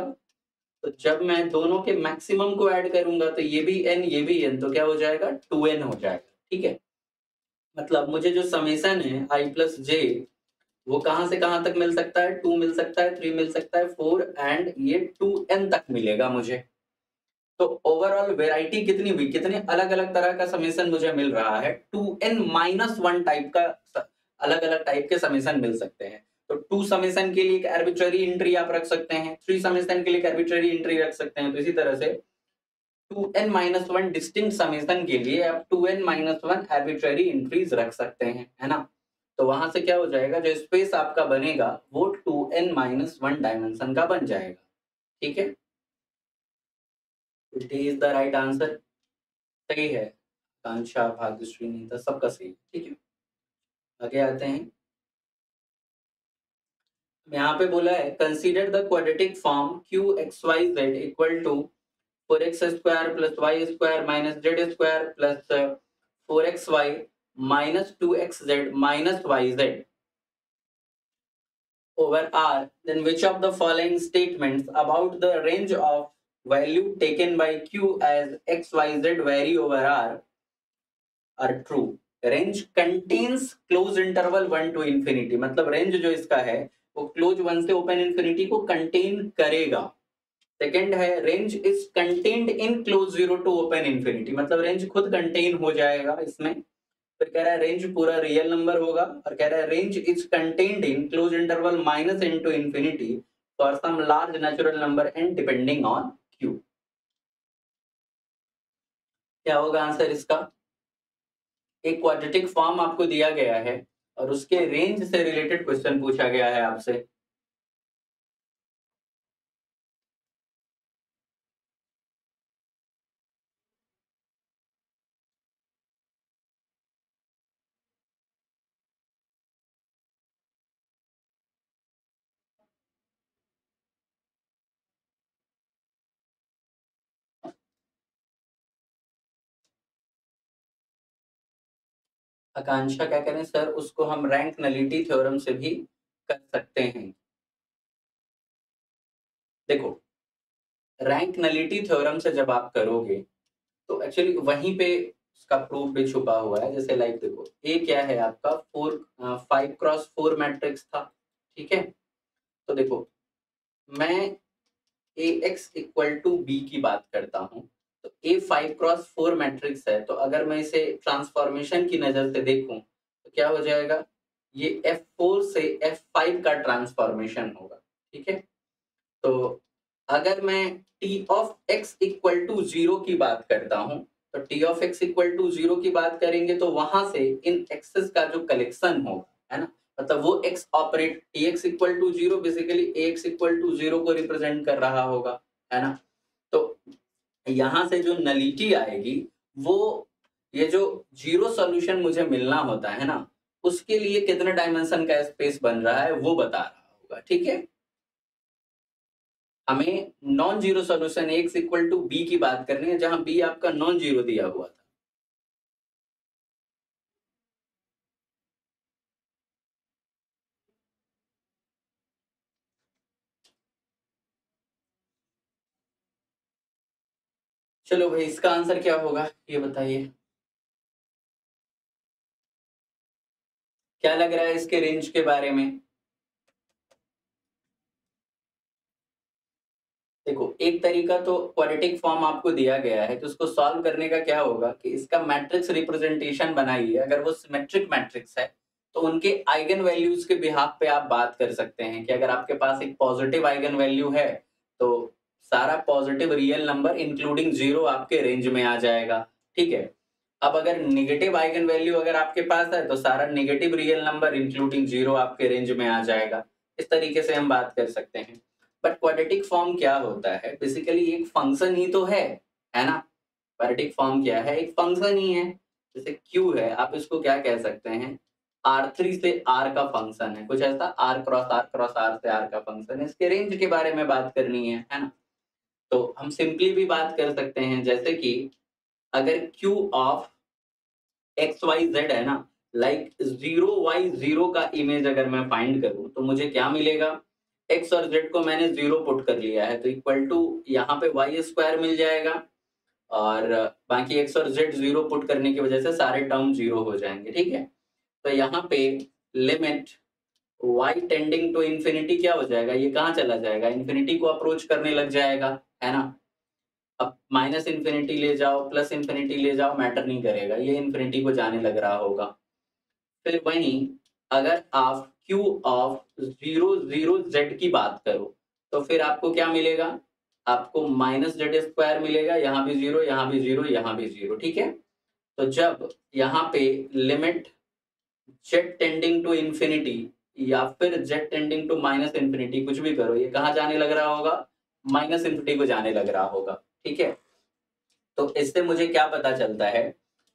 तो जब मैं दोनों के मैक्सिमम को ऐड करूँगा तो ये भी एन ये भी एन तो क्या हो जाएगा? टू एन हो जाएगा, ठीक है? मतलब मुझे जो समेसन है आई प्लस जे वो कहाँ से कहाँ तक मिल सकता है? टू मिल सकता है थ्री मिल सकता है फोर एंड ये टू एन तक मिलेगा मुझे। तो ओवरऑल वेराइटी कितनी हुई कितने अलग अलग तरह का समेसन मुझे मिल रहा है two n minus one type का अलग अलग टाइप के समेसन मिल सकते हैं। तो टू समेसन के लिए एक आर्बिट्ररी एंट्री आप रख सकते हैं थ्री समेसन के लिए एक आर्बिट्ररी एंट्री रख सकते हैं। तो इसी तरह से two n minus one distinct summation के लिए आप two n minus one arbitrary entries रख सकते हैं, है ना? तो वहाँ से क्या हो जाएगा, जो स्पेस आपका बनेगा, वो two n minus one dimension का बन जाएगा। ठीक है? इज़ द राइट आंसर सही है। आकांक्षा, भाग्यश्री था सबका सही। ठीक है? आगे आते हैं। यहाँ पे बोला है consider quadratic form q x y z equal to four x square plus y square minus z square plus four x y minus two x z minus y z over R then which of the following statement about the range of value taken by q as x y z vary over R R true range contains close interval one to infinity मतलब range जो इसका है वो close one से open infinity को contain करेगा। Second है range is contained in close zero to open infinity मतलब रेंज खुद कंटेन हो जाएगा इसमें। फिर कह रहा है रेंज पूरा रियल नंबर होगा और कह रहा है range is contained in close interval minus n to infinity for some large natural number and depending on q क्या होगा आंसर इसका? एक क्वाड्रेटिक फॉर्म आपको दिया गया है। और उसके रेंज से रिलेटेड क्वेश्चन पूछा गया है आपसे। आकांक्षा, क्या करें सर, उसको हम रैंक नलिटी थ्योरम से भी कर सकते हैं। देखो रैंक नलिटी थ्योरम से जब आप करोगे तो एक्चुअली वहीं पे उसका प्रूफ भी छुपा हुआ है। जैसे लाइक देखो ए क्या है आपका? Four five cross four matrix था, ठीक है? तो देखो, मैं A x equal to b की बात करता हूँ। तो A five cross four matrix है तो अगर मैं इसे ट्रांसफॉर्मेशन की नज़र से देखूँ तो क्या हो जाएगा? ये एफ़ फोर से एफ़ फाइव का ट्रांसफॉर्मेशन होगा, ठीक है? तो अगर मैं T of x equal to zero की बात करता हूँ तो T of x equal to zero की बात करेंगे तो वहाँ से इन एक्सेस का जो कलेक्शन होगा, है ना? मतलब वो x operate T x equal to zero basically x equal to zero को रिप्रेजेंट कर रहा होगा, है ना? तो यहाँ से जो नलिटी आएगी, वो ये जो ज़ीरो सॉल्यूशन मुझे मिलना होता है ना, उसके लिए कितने डायमेंशन का स्पेस बन रहा है, वो बता रहा होगा, ठीक है? हमें non zero solution x equal to b की बात करनी है, जहाँ बी आपका नॉन ज़ीरो दिया हुआ था। चलो भाई, इसका आंसर क्या होगा? ये बताइए। क्या लग रहा है इसके रेंज के बारे में? देखो, एक तरीका तो क्वाड्रेटिक फॉर्म आपको दिया गया है तो उसको सॉल्व करने का क्या होगा कि इसका मैट्रिक्स रिप्रेजेंटेशन बनाइए अगर वो सिमेट्रिक मैट्रिक्स है तो उनके आइगन वैल्यूज़ के बिहाफ पे आप बात कर सकते हैं कि अगर आपके पास एक पॉजिटिव आइगन वैल्यू है तो सारा positive real number including zero आपके रेंज में आ जाएगा। ठीक है? अब अगर निगेटिव आइगन वैल्यू अगर आपके पास है तो सारा negative real number including zero आपके रेंज में आ जाएगा। इस तरीके से हम बात कर सकते हैं। बट क्वाड्रेटिक फॉर्म क्या होता है? बेसिकली एक फ़ंक्शन ही तो है है ना? क्वाड्रेटिक फॉर्म क्या है? एक फ़ंक्शन ही है। जैसे क्यू है, आप इसको क्या कह सकते हैं? आर थ्री से आर का फ़ंक्शन है। कुछ ऐसा R cross R cross R से आर का फ़ंक्शन है। इसके रेंज के बारे में बात करनी है है ना? तो हम सिंपली भी बात कर सकते हैं, जैसे कि अगर q of x y z है ना लाइक ज़ीरो वाई ज़ीरो का इमेज अगर मैं फाइंड करूँ तो मुझे क्या मिलेगा? एक्स और जेड को मैंने ज़ीरो पुट कर लिया है तो इक्वल टू यहाँ पे वाई स्क्वायर मिल जाएगा और बाकी एक्स और जेड ज़ीरो पुट करने की वजह से सारे टर्म ज़ीरो हो जाएँगे, ठीक है? तो यहाँ पे limit y tending to infinity क्या हो जाएगा? ये कहाँ चला जाएगा? इंफिनिटी को अप्रोच करने लग जाएगा। है ना? अब माइनस इंफिनिटी ले जाओ प्लस इंफिनिटी ले जाओ मैटर नहीं करेगा। ये इंफिनिटी को जाने लग रहा होगा। फिर वहीं अगर आप q of zero zero z की बात करो तो फिर आपको क्या मिलेगा? आपको माइनस जेड स्क्वायर मिलेगा। यहाँ भी ज़ीरो यहाँ भी ज़ीरो यहाँ भी ज़ीरो ठीक है? तो जब यहाँ पे limit z tending to infinity या फिर z tending to minus infinity कुछ भी करो, ये कहाँ जाने लग रहा होगा? माइनस इंफिनिटी को जाने लग रहा होगा, ठीक है? तो इससे मुझे क्या पता चलता है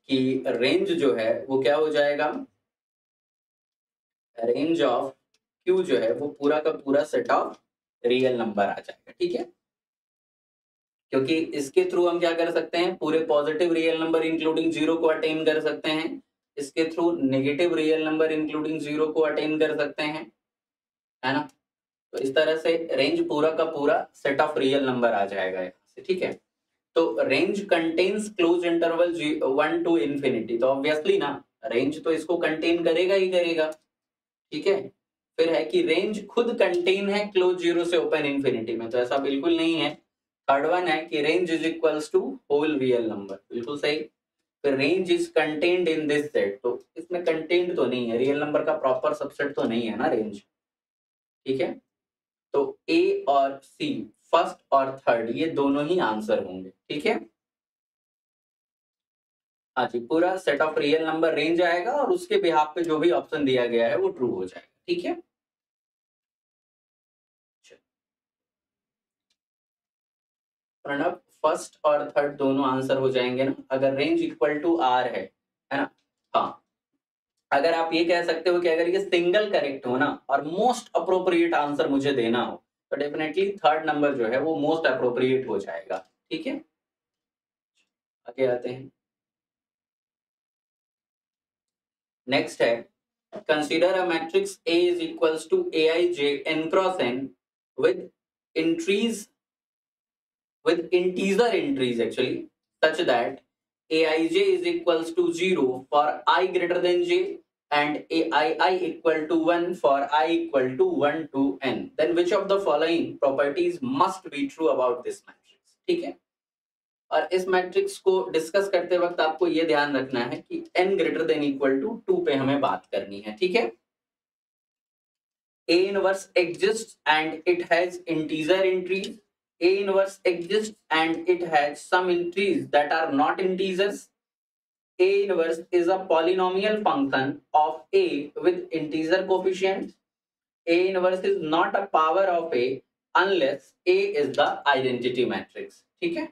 कि रेंज जो है, वो क्या हो जाएगा? रेंज ऑफ़ क्यू जो है, वो पूरा का पूरा सेट ऑफ़ रियल नंबर आ जाएगा, ठीक है? क्योंकि इसके थ्रू हम क्या कर सकते हैं? पूरे positive real number including zero को अटेन कर सकते हैं। इसके through negative real number including zero को अटेन कर सकते हैं, है ना? तो इस तरह से रेंज पूरा का पूरा सेट ऑफ़ रियल नंबर आ जाएगा यहाँ से, ठीक है? तो range contains close interval one to infinity तो ऑब्वियसली ना रेंज तो इसको कंटेन करेगा ही करेगा, ठीक है? फिर है कि रेंज खुद कंटेन है क्लोज ज़ीरो से ओपन इंफिनिटी में तो ऐसा बिल्कुल नहीं है। थर्ड वन है कि range is equals to whole real number बिल्कुल सही। फिर range is contained in this set तो इसमें कंटेन्ड तो नहीं है रियल नंबर का प्रॉपर सबसेट तो नहीं है ना रेंज ठीक है? तो ए और सी फ़र्स्ट और थर्ड ये दोनों ही आंसर होंगे, ठीक है? हाँ जी, पूरा set of real number range आएगा और उसके बिहाफ पे जो भी ऑप्शन दिया गया है वो ट्रू हो जाएगा, ठीक है? प्रणव फ़र्स्ट और थर्ड दोनों आंसर हो जाएँगे ना? अगर रेंज इक्वल टू आर है है ना? हाँ। अगर आप ये कह सकते हो कि अगर ये सिंगल करेक्ट हो ना, और मोस्ट अप्रोप्रिएट आंसर मुझे देना हो तो डेफिनेटली थर्ड नंबर जो है वो मोस्ट अप्रोप्रिएट हो जाएगा। ठीक है? आगे आते हैं। नेक्स्ट है। Consider a matrix A is equals to a i j n cross n with entries with integer entries actually, such that aij is equals to 0 for i greater than j and aii equal to 1 for i equal to 1 to n then which of the following properties must be true about this matrix ठीक है और इस matrix को discuss करते वक्त आपको ये ध्यान रखना है कि n greater than equal to two पे हमें बात करनी है ठीक है a inverse exists and it has integer entries A inverse exists and it has some entries that are not integers. A inverse is a polynomial function of A with integer coefficients. A inverse is not a power of A unless A is the identity matrix. ठीक है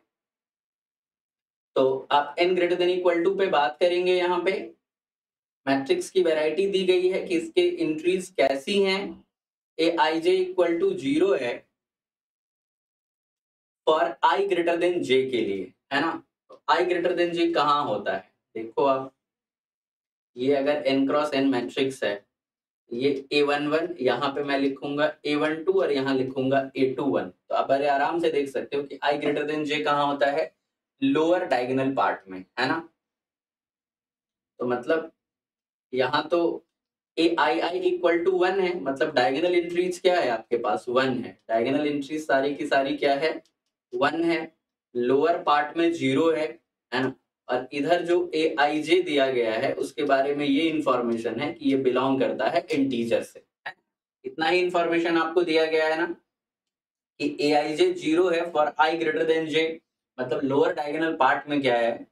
तो आप n greater than equal to पे बात करेंगे यहाँ पे matrix की वैरायटी दी गई है कि इसके इंट्रीज कैसी हैं a i j equal to zero है for i greater than j के लिए, है ना? आई ग्रेटर देन जे कहाँ होता है? देखो आप, ये अगर एन क्रॉस एन मैट्रिक्स है, ये ए वन वन यहाँ पे मैं लिखूँगा ए वन टू और यहाँ लिखूँगा ए टू वन तो आप बड़े आराम से देख सकते हो कि आई ग्रेटर देन जे कहाँ होता है? लोअर डायगनल पार्ट में, है ना? तो मतलब यहाँ तो a i i equal to one है मतलब डायगनल एंट्रीज क्या है आपके पास? वन है। डायगनल एंट्रीज सारी की सारी क्या है? वन है लोअर पार्ट में ज़ीरो है ना और इधर जो ए आई जे दिया गया है, उसके बारे में ये इंफॉर्मेशन है कि ये बिलोंग करता है इंटीजर से। इतना ही इंफॉर्मेशन आपको दिया गया है ना, कि ए आई जे ज़ीरो है for i greater than j मतलब लोअर डायगोनल पार्ट में क्या है?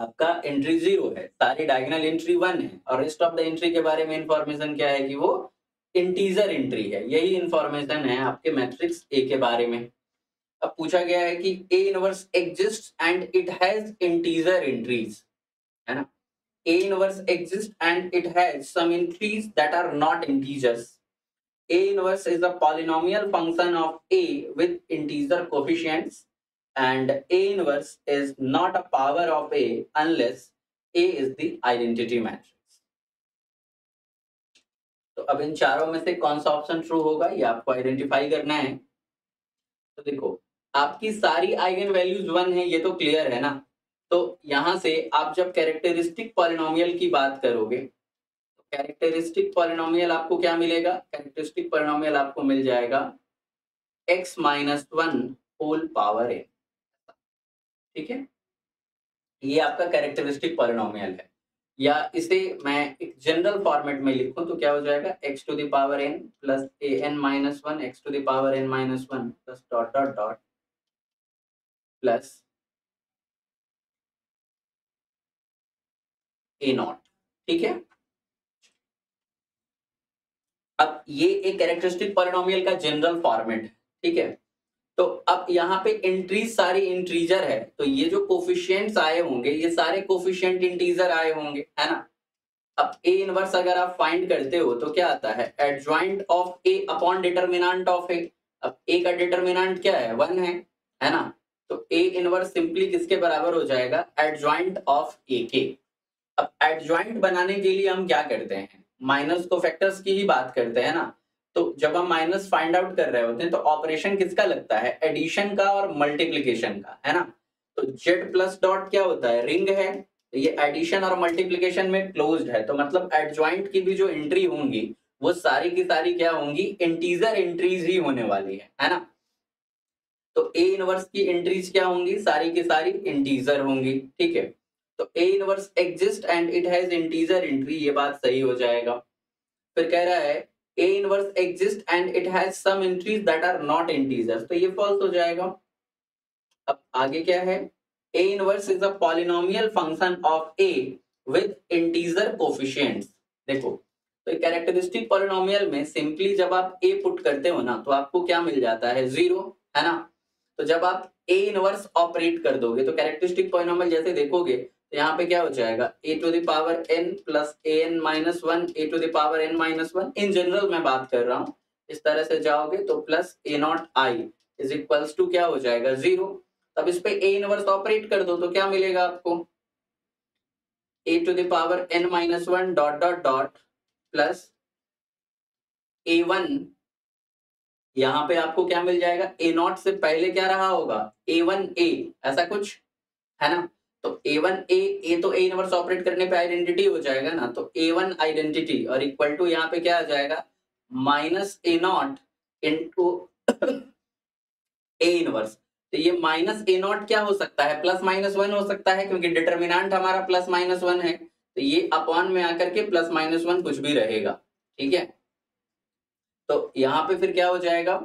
आपका एंट्री ज़ीरो है, सारी डायगोनल एंट्री वन है, और रेस्ट ऑफ़ द एंट्री के बारे में इंफॉर्मेशन क्या है कि वो इंटीजर एंट्री है, यही इंफॉर्मेशन है आपके मैट्रिक्स ए के बारे में। अब पूछा गया है कि A inverse exist and it has integer entries है ना? A inverse exist and it has some entries that are not integers A inverse is a polynomial function of A with integer coefficients and A inverse is not a power of A unless A is the identity matrix. तो अब इन चारों में से कौन सा option true होगा? ये आपको आइडेंटिफाई करना है। तो देखो आपकी सारी आइगन वैल्यूज़ वन है, ये तो क्लियर है ना? तो यहाँ से आप जब कैरेक्टरिस्टिक पॉलिनोमियल की बात करोगे तो कैरेक्टरिस्टिक पॉलिनोमियल आपको क्या मिलेगा? कैरेक्टरिस्टिक पॉलिनोमियल आपको मिल जाएगा x minus one whole power a ठीक है? ये आपका कैरेक्टरिस्टिक पॉलिनोमियल है। या इसे मैं एक जनरल फॉर्मेट में लिखूं तो क्या हो जाएगा? X to the power n plus a n minus one x to the power n minus one plus dot dot dot plus a naught ठीक है? अब ये एक कैरेक्टरिस्टिक पॉलिनोमियल का जनरल फॉर्मेट है, ठीक है? तो अब यहाँ पे एंट्रीज सारी इंट्रीजर है तो ये जो कोफिशियंट्स आए होंगे, ये सारे कोफिशियंट इंटीजर आए होंगे, है ना? अब ए इनवर्स अगर आप फाइंड करते हो तो क्या आता है? Adjoint of A upon determinant of A अब ए का डिटर्मिनेंट क्या है? वन है है ना? तो ए इनवर्स सिंपली किसके बराबर हो जाएगा? एडजॉइंट ऑफ़ ए के अब एडजॉइंट बनाने के लिए हम क्या करते हैं? माइनस को फैक्टर्स की ही बात करते हैं ना? तो जब हम माइनस फाइंड आउट कर रहे होते हैं तो ऑपरेशन किसका लगता है? एडिशन का और मल्टीप्लीकेशन का, है ना? तो जेड प्लस डॉट क्या होता है? रिंग है। ये एडिशन और मल्टीप्लीकेशन में क्लोज है। तो मतलब एडजॉइंट की भी जो एंट्री होंगी, वो सारी की सारी क्या होंगी? इंटीजर एंट्रीज ही होने वाली है है ना? तो ए इनवर्स की एंट्रीज क्या होंगी? सारी की सारी इंटीजर होंगी, ठीक है? तो A inverse exist and it has integer entry ये बात सही हो जाएगा। फिर कह रहा है A inverse exist and it has some entries that are not integer तो ये फॉल्स हो जाएगा। अब आगे क्या है? A inverse is a polynomial function of A with integer coefficients देखो तो कैरेक्टरिस्टिक पॉलिनोमियल में सिंपली जब आप ए पुट करते हो ना तो आपको क्या मिल जाता है? ज़ीरो है ना? तो जब आप ए इनवर्स ऑपरेट कर दोगे तो कैरेक्टरिस्टिक पॉइनोमल जैसे देखोगे तो यहाँ पे क्या हो जाएगा? A to the power n plus a n minus one A to the power n minus one in general मैं बात कर रहा हूँ, इस तरह से जाओगे तो plus a naught I is equals to क्या हो जाएगा? ज़ीरो तब इस पे ए इनवर्स ऑपरेट कर दो तो क्या मिलेगा आपको? A to the power n minus one dot dot dot plus a one यहाँ पे आपको क्या मिल जाएगा? ए नॉट से पहले क्या रहा होगा? ए वन ए ऐसा कुछ, है ना? तो ए वन ए ए तो ए इनवर्स ऑपरेट करने पे आइडेंटिटी हो जाएगा ना? तो ए वन आइडेंटिटी और इक्वल टू यहाँ पे क्या आ जाएगा? Minus a naught into A inverse तो ये माइनस ए नॉट क्या हो सकता है? प्लस माइनस वन हो सकता है, क्योंकि डिटर्मिनांट हमारा प्लस माइनस वन है। तो ये अपॉन में आकर के प्लस माइनस वन कुछ भी रहेगा। ठीक है? तो यहाँ पे फिर क्या हो जाएगा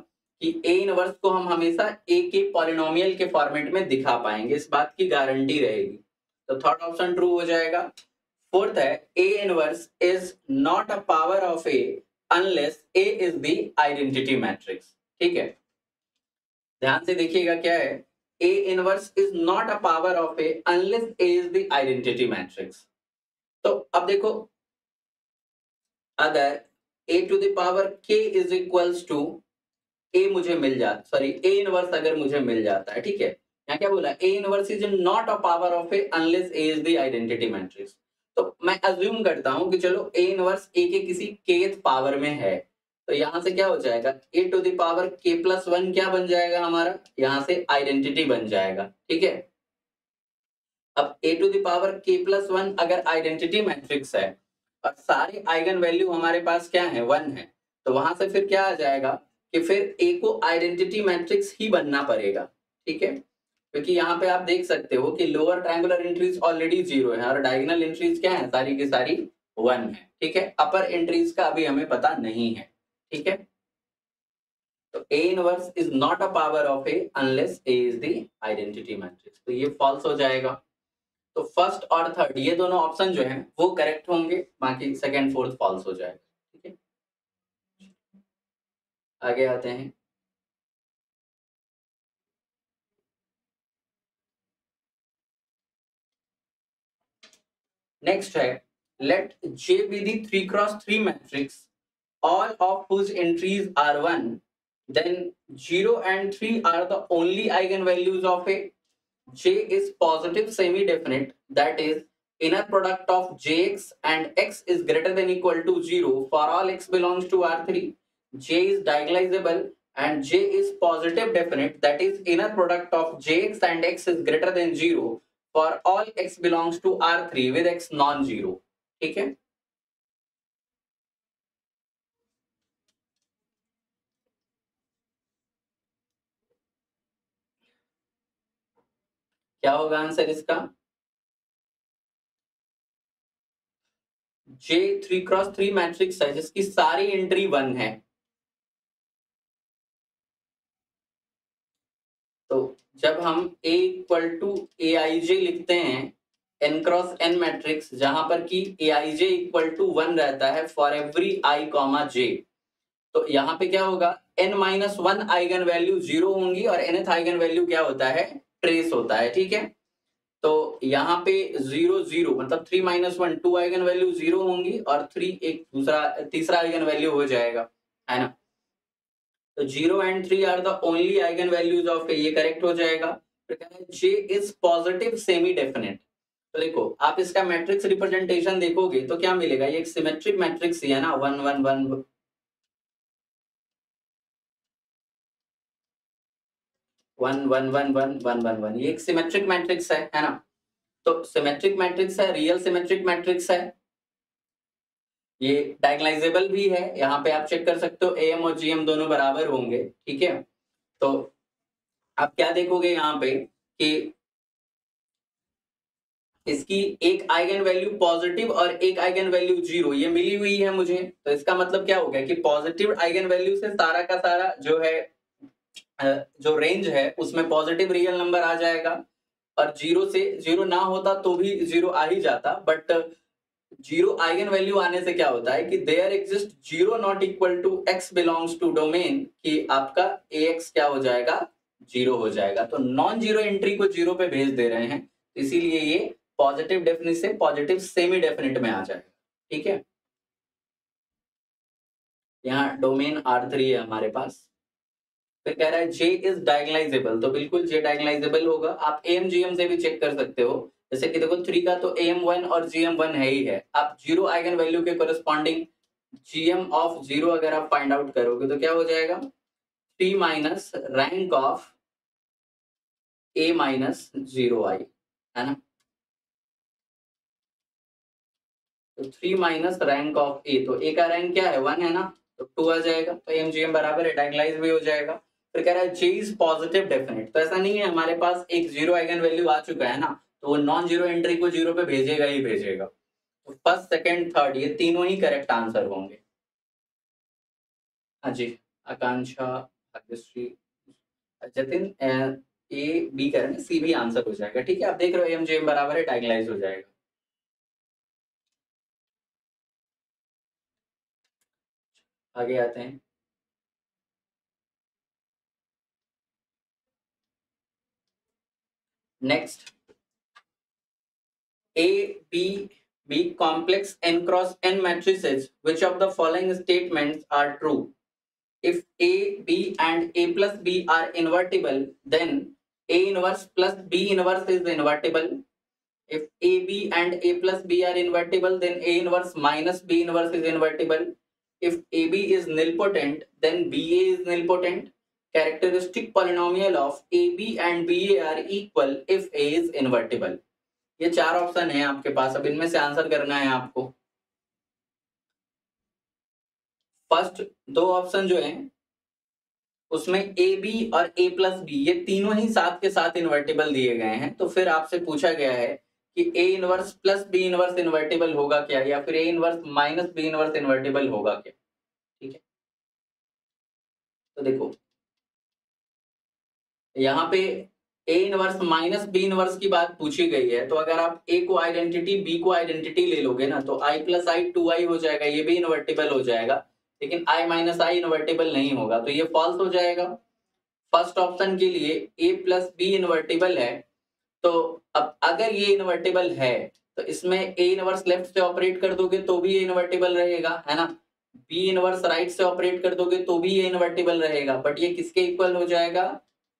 कि ए इनवर्स को हम हमेशा ए के पॉलिनोमियल के फॉर्मेट में दिखा पाएँगे। इस बात की गारंटी रहेगी। तो थर्ड ऑप्शन ट्रू हो जाएगा। फोर्थ है A inverse is not a power of A unless A is the identity matrix ठीक है? ध्यान से देखिएगा क्या है। A inverse is not a power of A unless A is the identity matrix तो अब देखो, अगर A to the power k is equals to A मुझे मिल जाता सॉरी ए इनवर्स अगर मुझे मिल जाता है, ठीक है? यहाँ क्या बोला? A inverse is not a power of A unless A is the identity matrix तो मैं अज्यूम करता हूँ कि चलो ए इनवर्स ए के किसी केथ पावर में है तो यहाँ से क्या हो जाएगा? A to the power k plus one क्या बन जाएगा हमारा? यहाँ से आइडेंटिटी बन जाएगा, ठीक है? अब A to the power k plus one अगर आइडेंटिटी मैट्रिक्स है और सारे आइगन वैल्यू हमारे पास क्या है? वन है। तो वहाँ से फिर क्या आ जाएगा कि फिर ए को आइडेंटिटी मैट्रिक्स ही बनना पड़ेगा, ठीक है? क्योंकि यहाँ पे आप देख सकते हो कि lower triangular entries already zero है और डायगोनल एंट्रीज क्या है? सारी की सारी वन है, ठीक है? अपर एंट्रीज का अभी हमें पता नहीं है, ठीक है? तो A inverse is not a power of A unless A is the identity matrix तो ये फॉल्स हो जाएगा। तो फ़र्स्ट और थर्ड ये दोनों ऑप्शन जो है, वो करेक्ट होंगे, बाकी सेकेंड फोर्थ फॉल्स हो जाएगा, ठीक है? आगे आते हैं। नेक्स्ट है let J be the three cross three matrix all of whose entries are one then zero and three are the only eigen values of A J is positive semi-definite. That is inner product of Jx and x is greater than equal to 0 for all x belongs to R3. J is diagonalizable and J is positive definite. That is inner product of Jx and x is greater than 0 for all x belongs to R3 with x non-zero. ठीक क्या होगा answer इसका? J three cross three matrix है, जिसकी सारी entry one है। तो जब हम ए इक्वल टू ए आई जे लिखते हैं एन क्रॉस एन मैट्रिक्स जहाँ पर कि a i j equal to one रहता है for every i comma j तो यहाँ पे क्या होगा? N minus one eigen value zero होंगी और एनथ आइगन वैल्यू क्या होता है? ट्रेस होता है, ठीक है? तो यहाँ पे ज़ीरो ज़ीरो मतलब three minus one two eigen value zero होंगी और थ्री एक दूसरा, तीसरा आइगन वैल्यू हो जाएगा, है ना? तो zero and three are the only eigen values of ये करेक्ट हो जाएगा। J is positive semi definite तो देखो, आप इसका मैट्रिक्स रिप्रेजेंटेशन देखोगे तो क्या मिलेगा? ये एक सिमेट्रिक मैट्रिक्स ही है ना? One one one one one one one one one one ये एक सिमेट्रिक मैट्रिक्स है है ना? तो सिमेट्रिक मैट्रिक्स है रियल सिमेट्रिक मैट्रिक्स है। ये डायगलाइजेबल भी है, यहाँ पे आप चेक कर सकते हो एम और जीएम दोनों बराबर होंगे, ठीक है? तो आप क्या देखोगे यहाँ पे कि इसकी एक आइगन वैल्यू पॉजिटिव और एक आइगन वैल्यू ज़ीरो ये मिली हुई है मुझे। तो इसका मतलब क्या हो गया कि पॉजिटिव आइगन वैल्यू से सारा का सारा जो है जो रेंज है, उसमें पॉजिटिव रियल नंबर आ जाएगा। और ज़ीरो से ज़ीरो ना होता तो भी ज़ीरो आ ही जाता। बट ज़ीरो आइगन वैल्यू आने से क्या होता है कि there exist zero not equal to x belongs to domain कि आपका ए एक्स क्या हो जाएगा? ज़ीरो हो जाएगा। तो नॉन ज़ीरो एंट्री को ज़ीरो पे भेज दे रहे हैं। इसीलिए ये पॉजिटिव डेफिनेट से पॉजिटिव सेमी डेफिनेट में आ जाएगा। ठीक है? यहाँ डोमेन आर थ्री है हमारे पास। फिर कह रहा है जे इज़ डायगलाइजेबल तो बिल्कुल जे डायगलाइजेबल होगा। आप एम जी एम से भी चेक कर सकते हो। जैसे कि देखो थ्री का तो एम वन और जी एम वन है ही है। आप ज़ीरो आइगन वैल्यू के corresponding G M of zero अगर आप फाइंड आउट करोगे तो क्या हो जाएगा? Three minus rank of A minus zero I है ना? तो three minus rank of A तो ए का रैंक क्या है? वन है ना? तो टू आ जाएगा। तो एम जी एम बराबर है डायगलाइज भी हो जाएगा। फिर कह रहा है जे इज़ पॉजिटिव डेफिनेट तो ऐसा नहीं है, हमारे पास एक ज़ीरो आइगन वैल्यू आ चुका है ना तो वो नॉन ज़ीरो एंट्री को ज़ीरो पे भेजेगा ही भेजेगा। तो फ़र्स्ट सेकंड थर्ड ये तीनों ही करेक्ट आंसर होंगे। हाँ जी, आकांक्षा जतिन, ए बी करें सी भी आंसर हो जाएगा, ठीक है? आप देख रहे हो एम जे एम बराबर है डायगलाइज हो जाएगा। आगे आते हैं। Next, A, B, B complex n cross n matrices, which of the following statements are true? If A, B and A plus B are invertible, then A inverse plus B inverse is invertible. If AB and A plus B are invertible, then A inverse minus B inverse is invertible. If AB is nilpotent, then BA is nilpotent. Characteristic polynomial of ab and ba are equal if a is invertible. ये चार option है आपके पास, अब इनमें से answer करना है आपको। फ़र्स्ट दो ऑप्शन जो है, उसमें ए बी और ए प्लस बी ये तीनों ही साथ के साथ इन्वर्टेबल दिए गए हैं। तो फिर आपसे पूछा गया है कि A inverse plus B inverse invertible होगा क्या, या फिर A inverse minus B inverse invertible होगा क्या? ठीक है? तो देखो यहाँ पे A inverse minus B inverse की बात पूछी गई है तो अगर आप ए को आइडेंटिटी बी को आइडेंटिटी ले लोगे ना तो आई प्लस आई टू आई हो जाएगा, ये भी इन्वर्टेबल हो जाएगा, लेकिन आई माइनस आई इन्वर्टेबल नहीं होगा तो ये फॉल्स हो जाएगा। फ़र्स्ट ऑप्शन के लिए ए प्लस बी इन्वर्टेबल है तो अब अगर ये इन्वर्टेबल है तो इसमें ए इनवर्स लेफ़्ट से ऑपरेट कर दोगे तो भी ये इन्वर्टेबल रहेगा, है ना? बी इनवर्स राइट से ऑपरेट कर दोगे तो भी ये इन्वर्टेबल रहेगा बट ये किसके इक्वल हो जाएगा?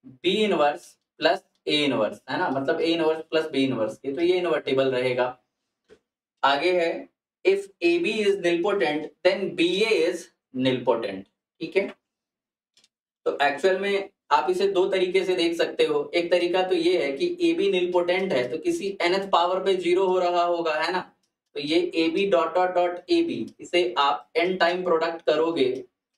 B inverse plus A inverse है ना? मतलब A inverse plus B inverse के तो ये इन्वर्टेबल रहेगा। आगे है if A B is nilpotent then B A is nilpotent ठीक है? तो एक्चुअल में आप इसे दो तरीके से देख सकते हो। एक तरीका तो ये है कि ए बी निलपोटेंट है तो किसी एनथ पावर पे ज़ीरो हो रहा होगा, है ना? तो ये A B dot dot dot A B इसे आप एन टाइम प्रोडक्ट करोगे,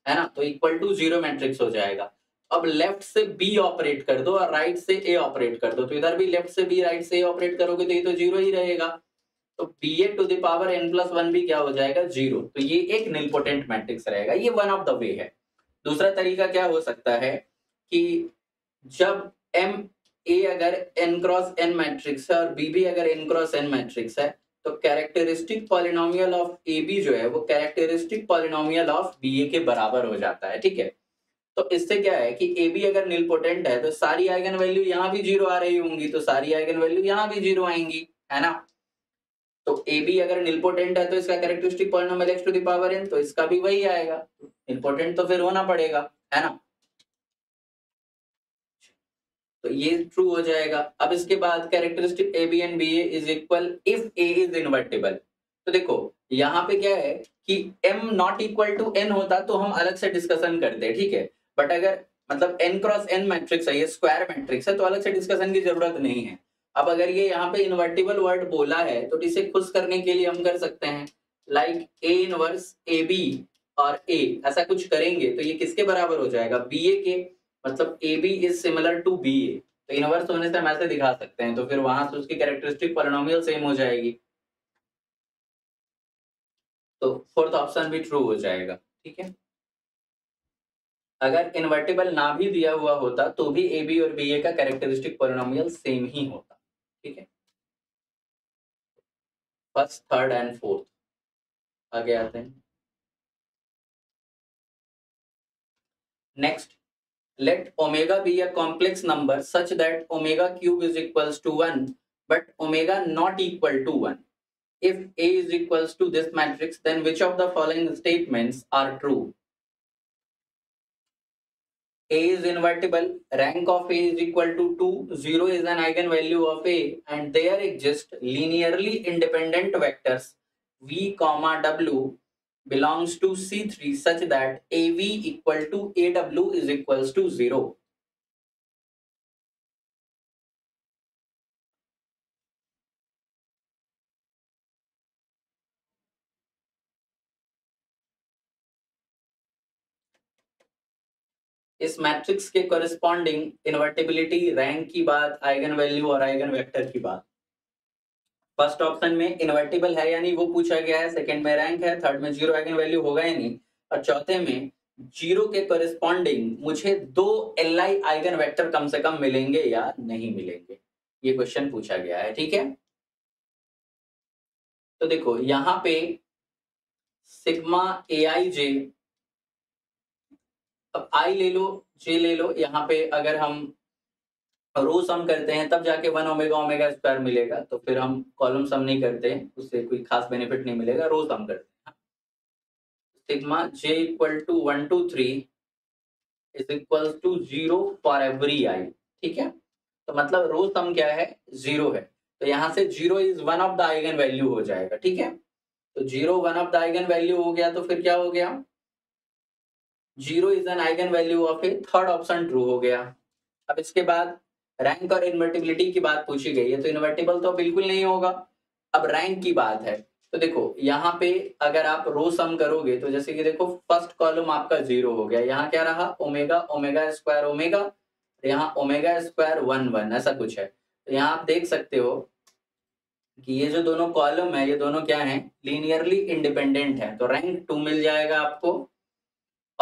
है ना? तो इक्वल टू ज़ीरो मैट्रिक्स हो जाएगा। अब लेफ़्ट से बी ऑपरेट कर दो और राइट से ए ऑपरेट कर दो। तो इधर भी लेफ़्ट से बी राइट से ए ऑपरेट करोगे तो ये तो ज़ीरो ही रहेगा। तो B A to the power n plus one भी क्या हो जाएगा? ज़ीरो तो ये एक निलपोटेंट मैट्रिक्स रहेगा। ये वन ऑफ़ द वे है। दूसरा तरीका क्या हो सकता है कि जब एम ए अगर एन क्रॉस एन मैट्रिक्स है और बी भी अगर एन क्रॉस एन मैट्रिक्स है तो characteristic polynomial of A B जो है, वो characteristic polynomial of B A के बराबर हो जाता है। ठीक है? तो इससे क्या है कि ए बी अगर नीलपोटेंट है तो सारी आइगन वैल्यू यहाँ भी ज़ीरो आ रही होंगी तो सारी आइगन वैल्यू यहाँ भी ज़ीरो आएँगी, है ना? तो ए बी अगर नीलपोटेंट है तो इसका characteristic polynomial x to the power n तो इसका भी वही आएगा। नीलपोटेंट तो फिर होना पड़ेगा, है ना? तो ये ट्रू हो जाएगा। अब इसके बाद characteristic A B and B A is equal if A is invertible तो देखो, यहाँ पे क्या है कि m not equal to n होता तो हम अलग से डिस्कशन करते, ठीक है? बट अगर मतलब n क्रॉस n मैट्रिक्स है, ये स्क्वायर मैट्रिक्स है तो अलग से डिस्कशन की ज़रूरत नहीं है। अब अगर ये यहाँ पे इन्वर्टिबल वर्ड बोला है तो इसे खुश करने के लिए हम कर सकते हैं like A inverse A B और ए ऐसा कुछ करेंगे तो ये किसके बराबर हो जाएगा? बी ए के मतलब A B is similar to B A तो इनवर्स होने से हम ऐसे दिखा सकते हैं तो फिर वहाँ से उसकी कैरेक्टरिस्टिक पोलिनोमियल सेम हो जाएगी। तो फोर्थ ऑप्शन भी ट्रू हो जाएगा, ठीक है? अगर इन्वर्टेबल ना भी दिया हुआ होता तो भी ए बी और बी ए का कैरेक्टरिस्टिक पोलिनोमियल सेम ही होता, ठीक है? फ़र्स्ट थर्ड एंड फोर्थ आगे आते हैं। Next let omega be a complex number such that omega cube is equals to one but omega not equal to one if A is equals to this matrix then which of the following statements are true A is invertible, rank of A is equal to 2, 0 is an eigenvalue of A and there exist linearly independent vectors V comma W belongs to C3 such that AV equal to AW is equals to 0. इस matrix के corresponding इन्वर्टिबिलिटी rank की बात eigen value और eigen vector की बात। First option में invertible है यानी वो पूछा गया है सेकंड में रैंक है थर्ड में ज़ीरो आइगन वैल्यू होगा या नहीं? और चौथे में ज़ीरो के कोरिस्पॉन्डिंग मुझे दो एल आई आइगन वैक्टर कम से कम मिलेंगे या नहीं मिलेंगे? ये क्वेश्चन पूछा गया है, ठीक है? तो देखो, यहाँ पे सिग्मा ए आई जे अब आई ले लो जे ले लो, यहाँ पे अगर हम रो सम करते हैं, तब जाके वन ओमेगा ओमेगा स्क्वायर मिलेगा। तो फिर हम कॉलम सम नहीं करते, उससे कोई खास बेनिफिट नहीं मिलेगा रो सम करते हैं। Sigma j equal to one two three is equal to zero for every i ठीक है? तो मतलब रो सम क्या है? ज़ीरो है। तो यहाँ से zero is one of the eigen value हो जाएगा, ठीक है? तो zero one of the eigen value हो गया तो फिर क्या हो गया? Zero is an eigen value of A third option true हो गया। अब इसके बाद रैंक और इन्वर्टिबिलिटी की बात पूछी गई है तो इन्वर्टिबल तो बिल्कुल नहीं होगा। अब रैंक की बात है तो देखो, यहाँ पे अगर आप रो सम करोगे तो जैसे कि देखो फ़र्स्ट कॉलम आपका ज़ीरो हो गया। यहाँ क्या रहा? ओमेगा ओमेगा स्क्वायर ओमेगा यहाँ ओमेगा स्क्वायर वन वन ऐसा कुछ है। तो यहाँ आप देख सकते हो कि ये जो दोनों कॉलम है, ये दोनों क्या है? लीनियरली इंडिपेंडेंट है। तो रैंक टू मिल जाएगा आपको।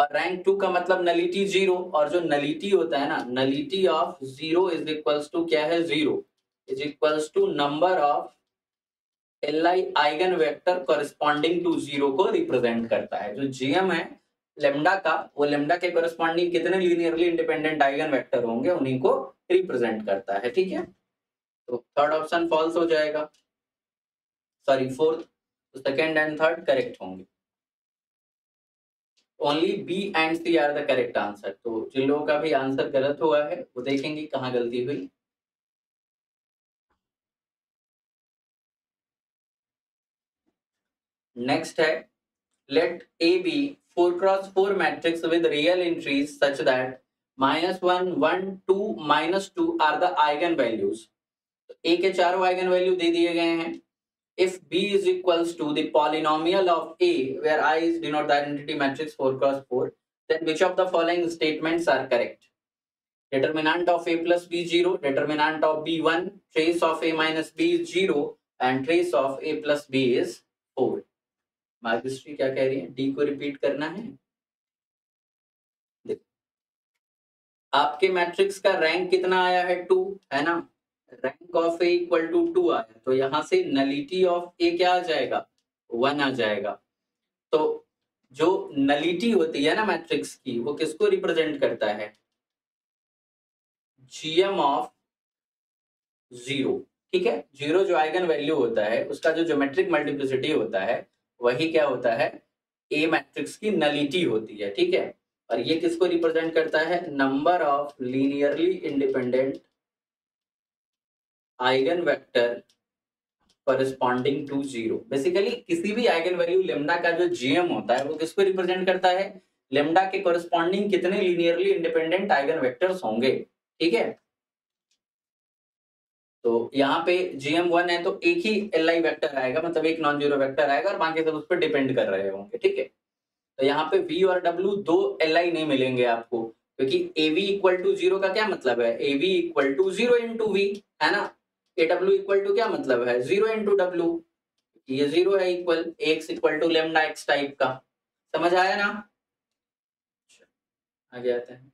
और रैंक टू का मतलब नलिटी ज़ीरो और जो नलिटी होता है ना nullity of zero is equals to क्या है zero is equals to number of L I eigen vector corresponding to zero को रिप्रेजेंट करता है। जो जीएम है लेमडा का, वो लेमडा के करस्पॉन्डिंग कितने लीनियरली इंडिपेंडेंट आइगन वेक्टर होंगे, उन्हीं को रिप्रेजेंट करता है, ठीक है? तो थर्ड ऑप्शन फॉल्स हो जाएगा। Sorry fourth second and third correct होंगे। Only B and C are the correct answer तो जिन लोगों का भी आंसर गलत हुआ है, वो देखेंगे कहाँ गलती हुई। नेक्स्ट है let A be four cross four matrix with real entries such that minus one one two minus two are the eigen values A के चारों आइगन वैल्यू दे दिए गए हैं। If B is equals to the polynomial of A, where I is denote the identity matrix 4 cross 4, then which of the following statements are correct? Determinant of A plus B 0, determinant of B 1, trace of A minus B is 0, and trace of A plus B is 4. मार्गश्री क्या कह रही है D को repeat करना है आपके matrix का rank कितना आया है टू है ना rank of A equal to two आया तो यहाँ से नलिटी ऑफ़ ए क्या आ जाएगा? वन आ जाएगा। तो जो नलिटी होती है ना मैट्रिक्स की, वो किसको रिप्रेजेंट करता है? जीएम ऑफ़ ज़ीरो ठीक है? ज़ीरो जो आइगन वैल्यू होता है, उसका जो ज्योमेट्रिक मल्टीप्लिसिटी होता है, वही क्या होता है? ए मैट्रिक्स की नलिटी होती है। ठीक है? और ये किसको रिप्रेजेंट करता है? Number of linearly independent eigen vector corresponding to zero basically किसी भी आइगन वैल्यू लेमडा का जो जीएम होता है, वो किसको रिप्रेजेंट करता है? लेमडा के करस्पॉन्डिंग कितने लीनियरली इंडिपेंडेंट आइगन वेक्टर्स होंगे? ठीक है? तो यहाँ पे जीएम वन है तो एक ही एल आई वैक्टर आएगा मतलब एक नॉन ज़ीरो वैक्टर आएगा, और बाकी सब उस पर डिपेंड कर रहे होंगे, ठीक है? तो यहाँ पे वी और डब्ल्यू दो एल आई नहीं मिलेंगे आपको, क्योंकि A v equal to zero का क्या मतलब है? A v equal to zero into v है ना? ए डब्ल्यू इक्वल टू क्या मतलब है? ज़ीरो इंटू डब्ल्यू ये ज़ीरो है equal x equal to lambda x type का। समझ आया ना? आगे आते हैं।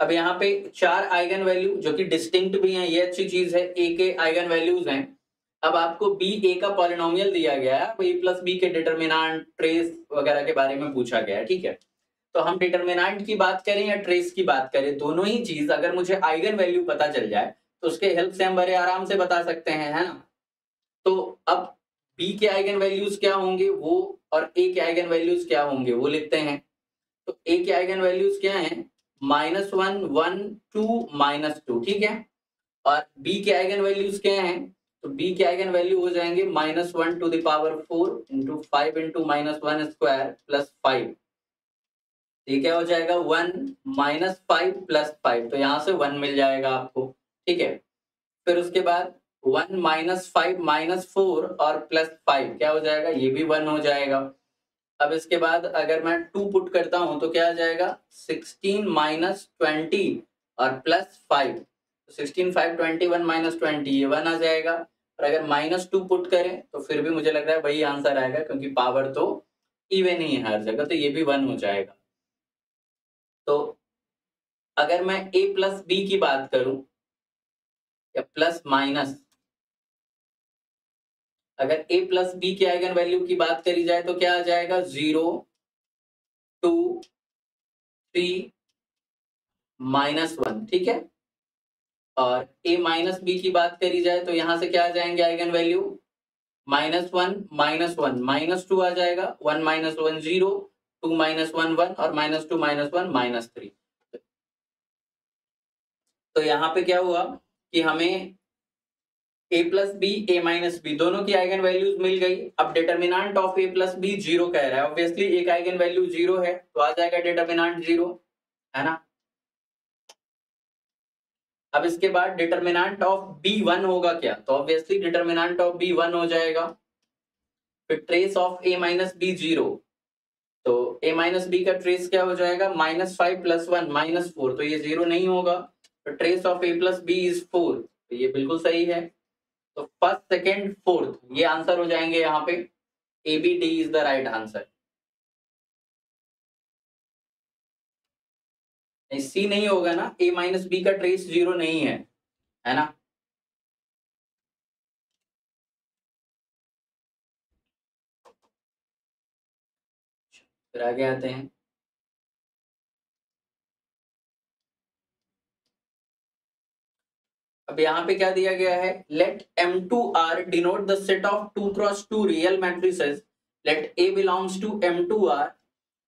अब यहाँ पे चार आइगन वैल्यू, जो कि डिस्टिंक्ट भी हैं, ये अच्छी चीज़ है ए के आइगन वैल्यूज़ हैं। अब आपको बी ए का पॉलिनोमियल दिया गया है ए प्लस बी के डिटर्मिनांट ट्रेस वगैरह के बारे में पूछा गया है, ठीक है? तो हम डिटर्मिनेंट की बात करें या ट्रेस की बात करें, दोनों ही चीज़ अगर मुझे आइगन वैल्यू पता चल जाए तो उसके हेल्प से हम बड़े आराम से बता सकते हैं, है ना? तो अब बी के आइगन वैल्यूज़ क्या होंगे, वो और ए के आइगन वैल्यूज़ क्या होंगे, वो लिखते हैं। तो ए के आइगन वैल्यूज़ क्या है? Minus one one two minus two ठीक है? और बी के आइगन वैल्यूज़ क्या है? तो बी के आइगन वैल्यू हो जाएँगे minus one to the power four into five into minus one square plus five ये क्या हो जाएगा? One minus five plus five. तो यहाँ से वन मिल जाएगा आपको, ठीक है? फिर उसके बाद one minus five minus four और प्लस फाइव, क्या हो जाएगा? ये भी वन हो जाएगा। अब इसके बाद अगर मैं टू पुट करता हूँ तो क्या आ जाएगा? सिक्सटीन माइनस ट्वेंटी और plus five. Sixteen five twenty, one minus twenty, ये वन आ जाएगा। और अगर माइनस टू पुट करें तो फिर भी मुझे लग रहा है वही आंसर आएगा, क्योंकि पावर तो इवन ही है हर जगह तो ये भी वन हो जाएगा। तो अगर मैं ए प्लस बी की बात करूँ, या प्लस माइनस अगर ए प्लस बी के आइगन वैल्यू की बात करी जाए तो क्या आ जाएगा? Zero two three minus one ठीक है? और ए माइनस बी की बात करी जाए तो यहाँ से क्या आ जाएँगे eigen value minus one minus one minus two आ जाएगा one minus one zero two minus one one और minus two minus one minus three. तो यहाँ पे क्या हुआ कि हमें A plus B A minus B दोनों की आइगन वैल्यूज़ मिल गई। अब determinant of A plus B zero कह रहा है। ऑब्वियसली एक आइगन वैल्यू ज़ीरो है तो आ जाएगा डिटर्मिनांट ज़ीरो है ना? अब इसके बाद डिटर्मिनांट ऑफ़ बी वन होगा क्या? तो obviously determinant of B one हो जाएगा। फिर trace of A minus B zero तो ए माइनस बी का ट्रेस क्या हो जाएगा? Minus five plus one minus four तो ये ज़ीरो नहीं होगा। तो trace of A plus B is four तो ये बिल्कुल सही है। तो फ़र्स्ट सेकेंड फोर्थ ये आंसर हो जाएँगे यहाँ पे। A B D is the right answer C नहीं होगा ना। ए माइनस बी का ट्रेस ज़ीरो नहीं है। है ना? फिर आगे आते हैं। अब यहाँ पे क्या दिया गया है? Let M two R denote the set of two cross two real matrices let A belongs to M two R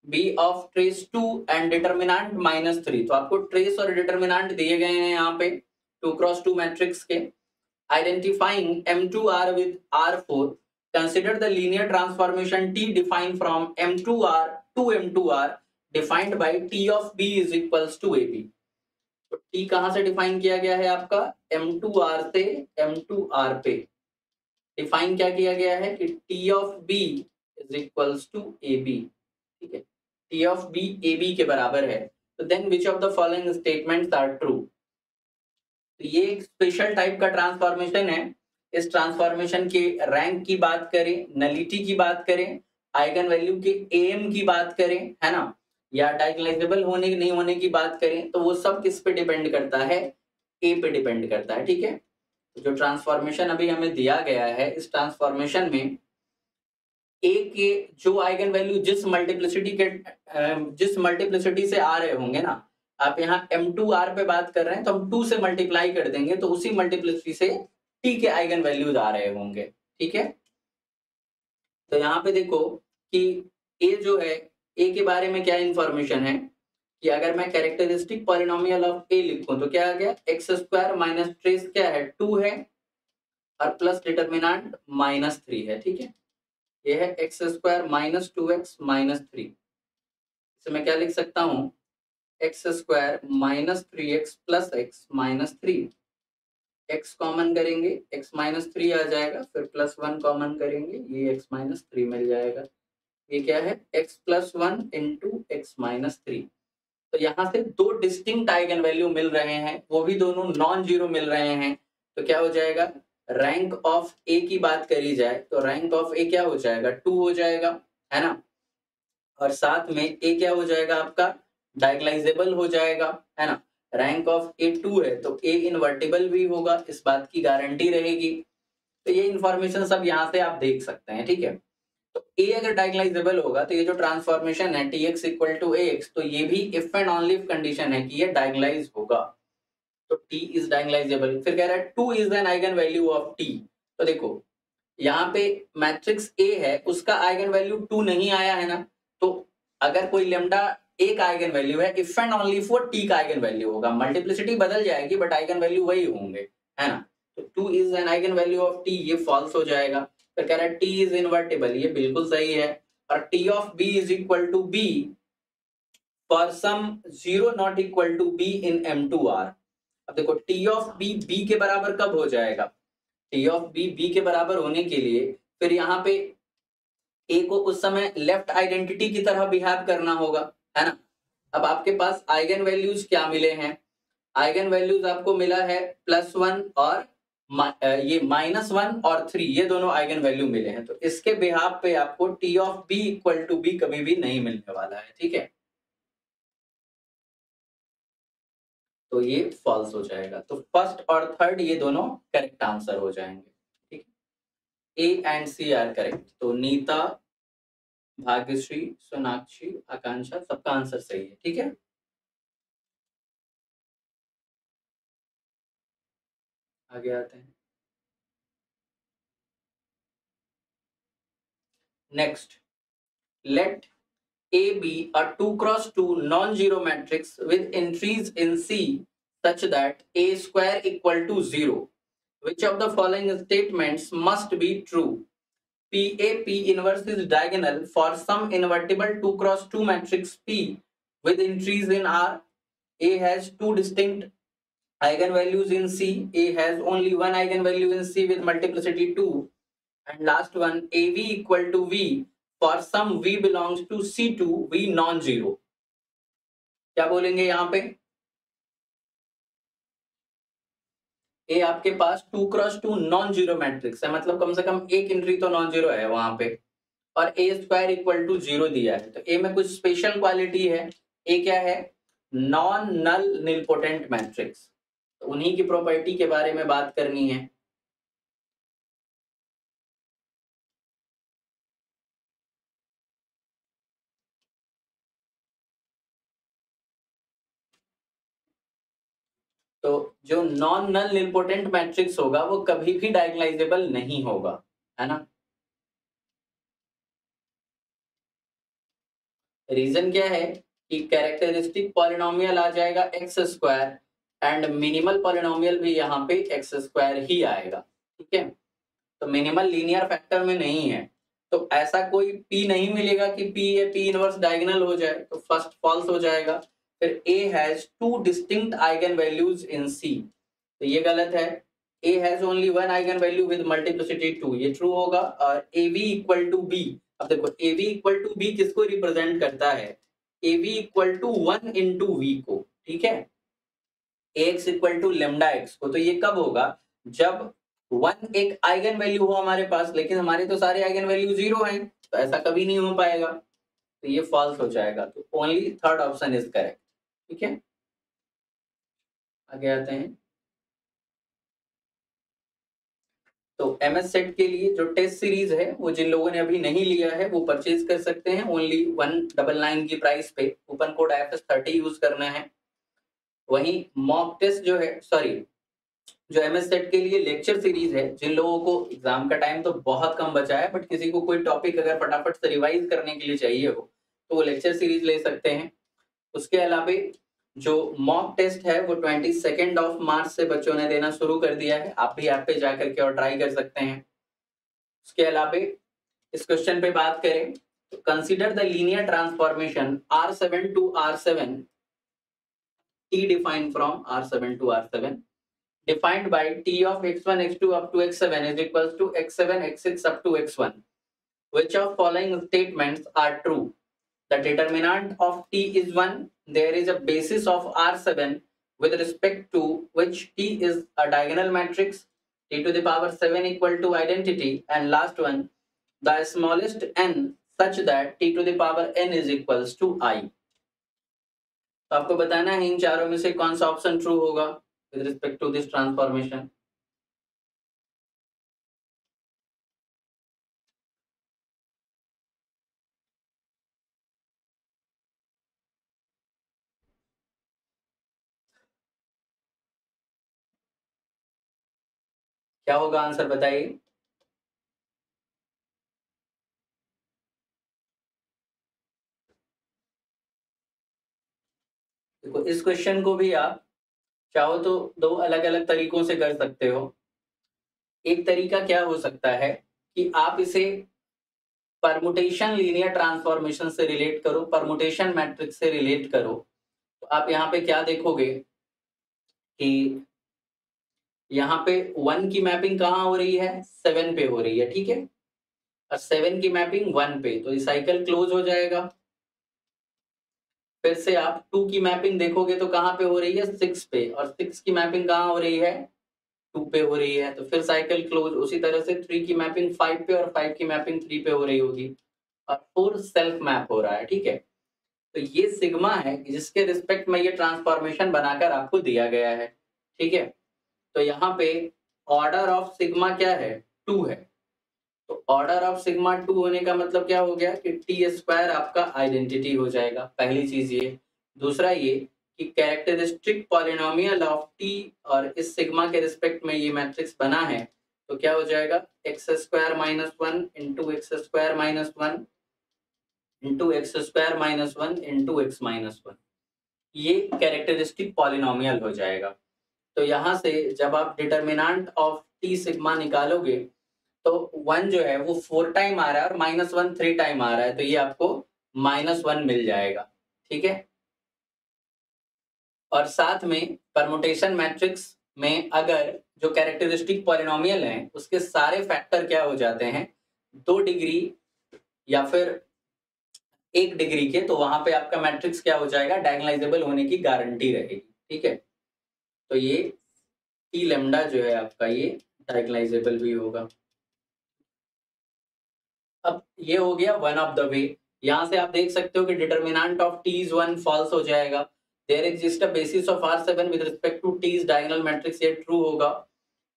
be of trace two and determinant minus three तो आपको ट्रेस और डिटर्मिनाट दिए गए हैं यहाँ पे टू क्रॉस टू मैट्रिक्स के। Identifying M two R with R four Consider the linear transformation T defined from m to r to m to r defined by T of B is equals to AB. तो T कहाँ से define किया गया है आपका M2R से r पे define क्या किया गया है कि T of B is equals to AB ठीक है T of B AB के बराबर है तो then which of the following statements are true तो ये एक स्पेशल टाइप का ट्रांसफॉर्मेशन है इस ट्रांसफॉर्मेशन के रैंक की बात करें नलिटी की बात करें, आइगन वैल्यू के एम की बात करें, है ना? या डायगलाइजेबल होने नहीं होने की बात करें तो वो सब किस पे डिपेंड करता है? ए पे डिपेंड करता है, ठीक है? तो जो ट्रांसफॉर्मेशन अभी हमें दिया गया है, इस ट्रांसफॉर्मेशन में ए के जो आइगन वैल्यू जिस मल्टीप्लिसिटी के जिस मल्टीप्लिसिटी से आ रहे होंगे ना, आप यहाँ एम टू आर पे बात कर रहे हैं तो हम टू से मल्टीप्लाई कर देंगे तो उसी मल्टीप्लिसिटी से टी के आइगन वैल्यूज़ आ रहे होंगे, ठीक है? तो यहाँ पे देखो कि ए जो है ए के बारे में क्या इंफॉर्मेशन है? कि अगर मैं कैरेक्टरिस्टिक पॉलिनोमियल ऑफ़ ए लिखूं तो क्या आ गया? एक्स स्क्वायर माइनस ट्रेस क्या है टू है, और प्लस डिटर्मिनांट माइनस थ्री है, ठीक है? ये है x square minus two x minus three इसे मैं क्या लिख सकता हूँ? X square minus three x plus x minus three x common करेंगे एक्स माइनस थ्री आ जाएगा, फिर प्लस वन कॉमन करेंगे, ये एक्स माइनस थ्री मिल जाएगा। ये क्या है? x plus one into x minus three तो यहाँ से दो डिस्टिंक्ट आइगन वैल्यू मिल रहे हैं, वो भी दोनों नॉन ज़ीरो मिल रहे हैं। तो क्या हो जाएगा? रैंक ऑफ़ ए की बात करी जाए तो रैंक ऑफ़ ए क्या हो जाएगा? टू हो जाएगा, है ना? और साथ में ए क्या हो जाएगा आपका? डायग्लाइजेबल हो जाएगा, है ना? रैंक ऑफ़ ए टू है तो ए इनवर्टिबल भी होगा, इस बात की गारंटी रहेगी। तो ये इंफॉर्मेशन सब यहाँ से आप देख सकते हैं, ठीक है? तो ए अगर डायगलाइजेबल होगा तो ये जो ट्रांसफॉर्मेशन है T x equal to A x तो ये भी इफ़ एंड ऑनली कंडीशन है कि ये डायगलाइज होगा। तो टी इज़ डायगलाइजेबल फिर कह रहा है two is an eigen value of T तो देखो, यहाँ पे मैट्रिक्स ए है, उसका आइगन वैल्यू टू नहीं आया है ना तो अगर कोई लेमडा एक आइगन वैल्यू है if and only for T का आइगन वैल्यू होगा। मल्टीप्लिसिटी बदल जाएगी बट आइगन वैल्यू वही होंगे, है ना? तो two is an eigen value of T ये फॉल्स हो जाएगा। फिर कह रहा है टी इज़ इनवर्टेबल ये बिल्कुल सही है। और T of B is equal to B for some zero not equal to B in M two R अब देखो टी ऑफ़ बी बी के बराबर कब हो जाएगा? टी ऑफ़ बी बी के बराबर होने के लिए फिर यहाँ पे ए को उस समय लेफ़्ट आइडेंटिटी की तरह बिहेव करना होगा। है ना? अब आपके पास आइगन वैल्यूज़ क्या मिले हैं? आइगन वैल्यूज़ आपको मिला है प्लस वन और ये माइनस वन और थ्री, ये दोनों आइगन वैल्यू मिले हैं। तो इसके बिहार पे आपको T of B equal to B कभी भी नहीं मिलने वाला है, ठीक है? तो ये फॉल्स हो जाएगा। तो फ़र्स्ट और थर्ड ये दोनों करेक्ट आंसर हो जाएँगे, ठीक है? A and C are correct तो नीता भाग्यश्री, सोनाक्षी, आकांक्षा, सबका आंसर सही है, ठीक है? आगे आते हैं। Next let A be a two cross two non zero matrix with entries in C such that A square equal to zero which of the following statements must be true PA P inverse is diagonal for some invertible 2 cross 2 matrix P with entries in R. A has two distinct eigenvalues in C. A has only one eigenvalue in C with multiplicity 2. And last one, AV equal to V. For some V belongs to C2, V non-zero. क्या बोलेंगे यहाँ पे A आपके पास two cross two non zero matrix है मतलब कम से कम एक entry तो नॉन ज़ीरो है वहाँ पे। और A square equal to zero दिया है। तो ए में कुछ स्पेशल क्वालिटी है। ए क्या है? नॉन नल निलपोटेंट मैट्रिक्स तो उन्हीं की प्रॉपर्टी के बारे में बात करनी है। तो जो नॉन नल इंपोर्टेंट मैट्रिक्स होगा, वो कभी भी डायगनाइजेबल नहीं होगा, है ना? रीजन क्या है? कि कैरेक्टरिस्टिक पॉलिनोमियल आ जाएगा x square and minimal polynomial भी यहाँ पे एक्स स्क्वायर ही आएगा, ठीक है? तो मिनिमल लीनियर फैक्टर में नहीं है। तो ऐसा कोई पी नहीं मिलेगा कि P A P inverse diagonal हो जाए तो फ़र्स्ट फॉल्स हो जाएगा। फिर A has two distinct eigen values in C तो ये गलत है। A has only one eigen value with multiplicity two ये ट्रू होगा और A V equal to B अब देखो A V equal to B किसको रिप्रेजेंट करता है? A V equal to one into V को, ठीक है? X equal to lambda X को तो ये कब होगा? जब वन एक आइगन वैल्यू हो हमारे पास, लेकिन हमारे तो सारे आइगन वैल्यू ज़ीरो हैं तो ऐसा कभी नहीं हो पाएगा। तो ये फॉल्स हो जाएगा तो only third option is correct ठीक है? आगे आते हैं। तो एम एस सेट के लिए जो टेस्ट सीरीज़ है, वो जिन लोगों ने अभी नहीं लिया है, वो परचेज कर सकते हैं ओनली वन डबल नाइन की प्राइस पे। Coupon code I F S thirty use करना है। वहीं मॉक टेस्ट जो है सॉरी जो एम एस सेट के लिए लेक्चर सीरीज़ है, जिन लोगों को एग्ज़ाम का टाइम तो बहुत कम बचा है बट किसी को कोई टॉपिक अगर फटाफट से रिवाइज करने के लिए चाहिए हो तो वो लेक्चर सीरीज़ ले सकते हैं। उसके अलावा जो मॉक टेस्ट है वो ट्वेंटी सेकेंड ऑफ़ मार्च से बच्चों ने देना शुरू कर दिया है आप भी ऐप पे जाकर के और ट्राई कर सकते हैं उसके अलावा इस क्वेश्चन पे बात करें तो consider the linear transformation R seven to R seven t defined from R7 to R7 defined by t of x1, x2 up to x7 is equals to x7, x6 up to x1. Which of following statements are true? The determinant of t is 1. There is a basis of R7 with respect to which t is a diagonal matrix t to the power 7 equal to identity and last one the smallest n such that t to the power n is equals to i. तो आपको बताना है इन चारों में से कौन सा option true होगा with respect to this transformation क्या होगा आंसर बताइए। देखो, इस क्वेश्चन को भी आप चाहो तो दो अलग अलग तरीकों से कर सकते हो। एक तरीका क्या हो सकता है कि आप इसे परमुटेशन लीनियर ट्रांसफॉर्मेशन से रिलेट करो परमुटेशन मैट्रिक्स से रिलेट करो। तो आप यहाँ पे क्या देखोगे कि यहाँ पे वन की मैपिंग कहाँ हो रही है? सेवन पे हो रही है, ठीक है? और सेवन की मैपिंग वन पे तो ये साइकिल क्लोज हो जाएगा। फिर से आप टू की मैपिंग देखोगे तो कहाँ पे हो रही है? सिक्स पे, और सिक्स की मैपिंग कहाँ हो रही है? टू पे हो रही है तो फिर साइकिल क्लोज उसी तरह से थ्री की मैपिंग फाइव पे और फाइव की मैपिंग थ्री पे हो रही होगी। और फोर सेल्फ मैप हो रहा है, ठीक है? तो ये सिग्मा है जिसके रिस्पेक्ट में ये ट्रांसफॉर्मेशन बनाकर आपको दिया गया है, ठीक है? तो यहाँ पे ऑर्डर ऑफ़ सिग्मा क्या है? टू है। तो ऑर्डर ऑफ़ सिग्मा टू होने का मतलब क्या हो गया कि टी स्क्वायर आपका आइडेंटिटी हो जाएगा। पहली चीज़ ये। दूसरा ये कि कैरेक्टरिस्टिक पॉलिनोमियल ऑफ़ टी और इस सिग्मा के रिस्पेक्ट में ये मैट्रिक्स बना है तो क्या हो जाएगा? X square minus one into X square minus one into X square minus one into X minus one ये कैरेक्टरिस्टिक पॉलिनोमियल हो जाएगा। तो यहाँ से जब आप डिटर्मिनांट ऑफ़ टी सिग्मा निकालोगे तो वन जो है वो फोर टाइम आ रहा है और माइनस वन थ्री टाइम आ रहा है तो ये आपको माइनस वन मिल जाएगा, ठीक है? और साथ में परमोटेशन मैट्रिक्स में अगर जो कैरेक्टरिस्टिक पॉलिनोमियल है, उसके सारे फैक्टर क्या हो जाते हैं? दो डिग्री या फिर एक डिग्री के तो वहाँ पे आपका मैट्रिक्स क्या हो जाएगा? डायगनाइजेबल होने की गारंटी रहेगी, ठीक है? तो ये टी लेमडा जो है आपका ये डायगनाइजेबल भी होगा। अब ये हो गया वन ऑफ़ द वे यहाँ से आप देख सकते हो कि determinant of T is one false हो जाएगा। There exist a basis of R seven with respect to T is diagonal matrix ये ट्रू होगा।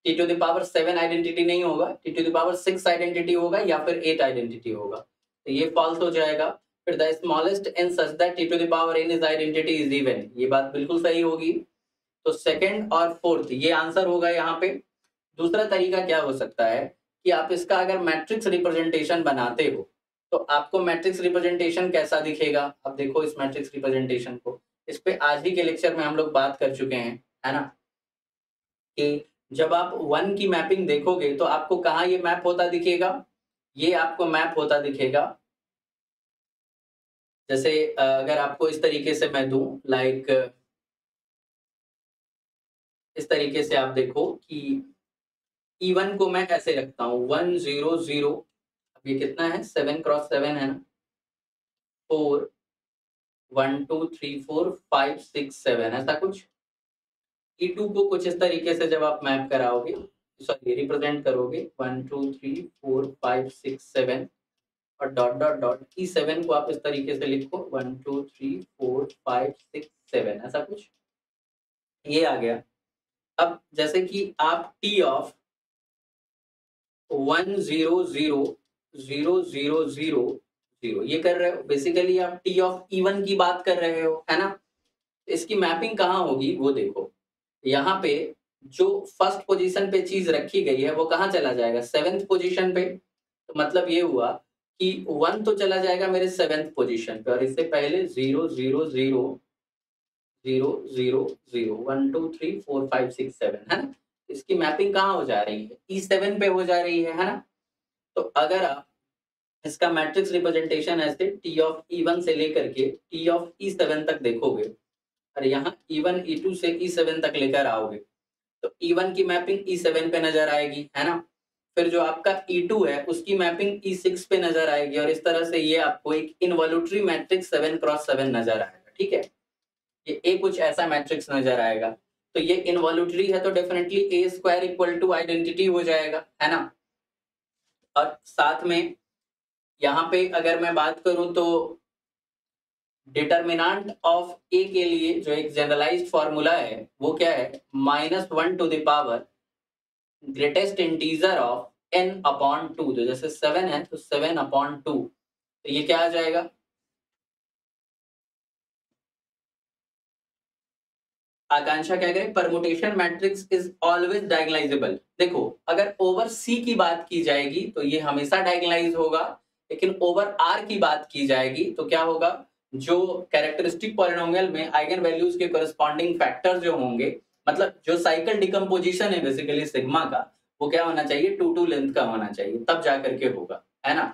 T to the power seven identity नहीं होगा। T to the power six identity होगा या फिर eight identity होगा। तो ये फॉल्स हो जाएगा। फिर the smallest N such that T to the power N is identity is even ये बात बिल्कुल सही होगी। तो सेकंड और फोर्थ ये आंसर होगा यहाँ पे। दूसरा तरीका क्या हो सकता है कि आप इसका अगर मैट्रिक्स रिप्रेजेंटेशन बनाते हो तो आपको मैट्रिक्स रिप्रेजेंटेशन कैसा दिखेगा? अब देखो इस मैट्रिक्स रिप्रेजेंटेशन को। इस पे आज ही के लेक्चर में हम लोग बात कर चुके हैं, है ना? कि जब आप वन की मैपिंग देखोगे तो आपको कहा ये मैप होता दिखेगा? ये आपको मैप होता दिखेगा। जैसे अगर आपको इस तरीके से मैं दू लाइक इस तरीके से आप देखो कि इवन को मैं ऐसे रखता हूँ? वन ज़ीरो ज़ीरो अब ये कितना है? सेवन क्रॉस सेवन है ना? Four one two three four five six seven ऐसा कुछ? ई टू को कुछ इस तरीके से जब आप मैप कराओगे सॉरी रिप्रेजेंट करोगे one two three four five six seven और dot dot dot E seven को आप इस तरीके से लिखो one two three four five six seven ऐसा कुछ? ये आ गया। अब जैसे कि आप T of one zero zero zero zero zero zero ये कर रहे हो। बेसिकली आप टी ऑफ़ इवन की बात कर रहे हो, है ना? इसकी मैपिंग कहाँ होगी, वो देखो। यहाँ पे जो फ़र्स्ट पोजीशन पे चीज़ रखी गई है, वो कहाँ चला जाएगा? सेवेंथ पोजीशन पे। तो मतलब ये हुआ कि वन तो चला जाएगा मेरे सेवेंथ पोजीशन पे, और इससे पहले zero zero zero zero zero zero one two three four five six seven है ना? इसकी मैपिंग कहाँ हो जा रही है? ई e सेवन पे हो जा रही है है ना? तो अगर आप इसका मैट्रिक्स रिप्रेजेंटेशन ऐसे टी ऑफ़ ई वन से लेकर के टी ऑफ़ ई सेवन तक देखोगे, और यहाँ ई वन ई टू से ई e सेवन तक लेकर आओगे तो ई e वन की मैपिंग ई सेवन पे नज़र आएगी, है ना? फिर जो आपका ई टू है, उसकी मैपिंग ई सिक्स पे नज़र आएगी, और इस तरह से ये आपको एक involutory matrix seven cross seven नज़र आएगा, ठीक है? ये ए कुछ ऐसा मैट्रिक्स नज़र आएगा। तो ये इनवॉल्यूटरी है तो definitely A square equal to identity हो जाएगा, है ना? और साथ में यहाँ पे अगर मैं बात करूँ तो डिटर्मिनांट ऑफ़ ए के लिए जो एक जनरलाइज्ड फॉर्मूला है, वो क्या है? Minus one to the power greatest integer of N upon two तो जैसे सेवन है तो सेवन अपॉन टू तो ये क्या आ जाएगा? आकांक्षा क्या करें? Permutation matrix is always diagonalizable देखो, अगर ओवर सी की बात की जाएगी तो ये हमेशा डायगनाइज होगा, लेकिन ओवर आर की बात की जाएगी तो क्या होगा? जो कैरेक्टरिस्टिक पॉलिनोमियल में आइगन वैल्यूज़ के करस्पॉन्डिंग फैक्टर जो होंगे मतलब जो साइकिल डिकम्पोजिशन है बेसिकली सिग्मा का, वो क्या होना चाहिए? टू टू लेंथ का होना चाहिए, तब जा करके होगा, है ना?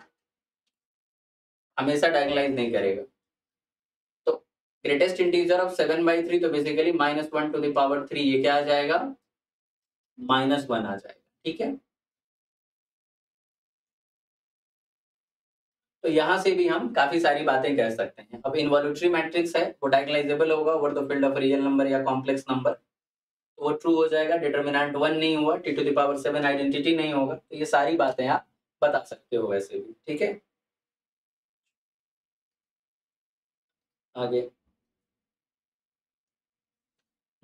हमेशा डायगोनलाइज नहीं करेगा। Greatest integer of seven by three तो basically minus one to the power three ये क्या आ जाएगा? माइनस वन आ जाएगा, ठीक है? तो यहाँ से भी हम काफ़ी सारी बातें कह सकते हैं। अब इनवॉल्यूटरी मैट्रिक्स है, वो डायगोनलाइजेबल होगा over the field of real number या कॉम्प्लेक्स नंबर तो वो ट्रू हो जाएगा डिटर्मिनेंट वन नहीं हुआ T to the power seven identity नहीं होगा। तो ये सारी बातें आप बता सकते हो वैसे भी, ठीक है? आगे।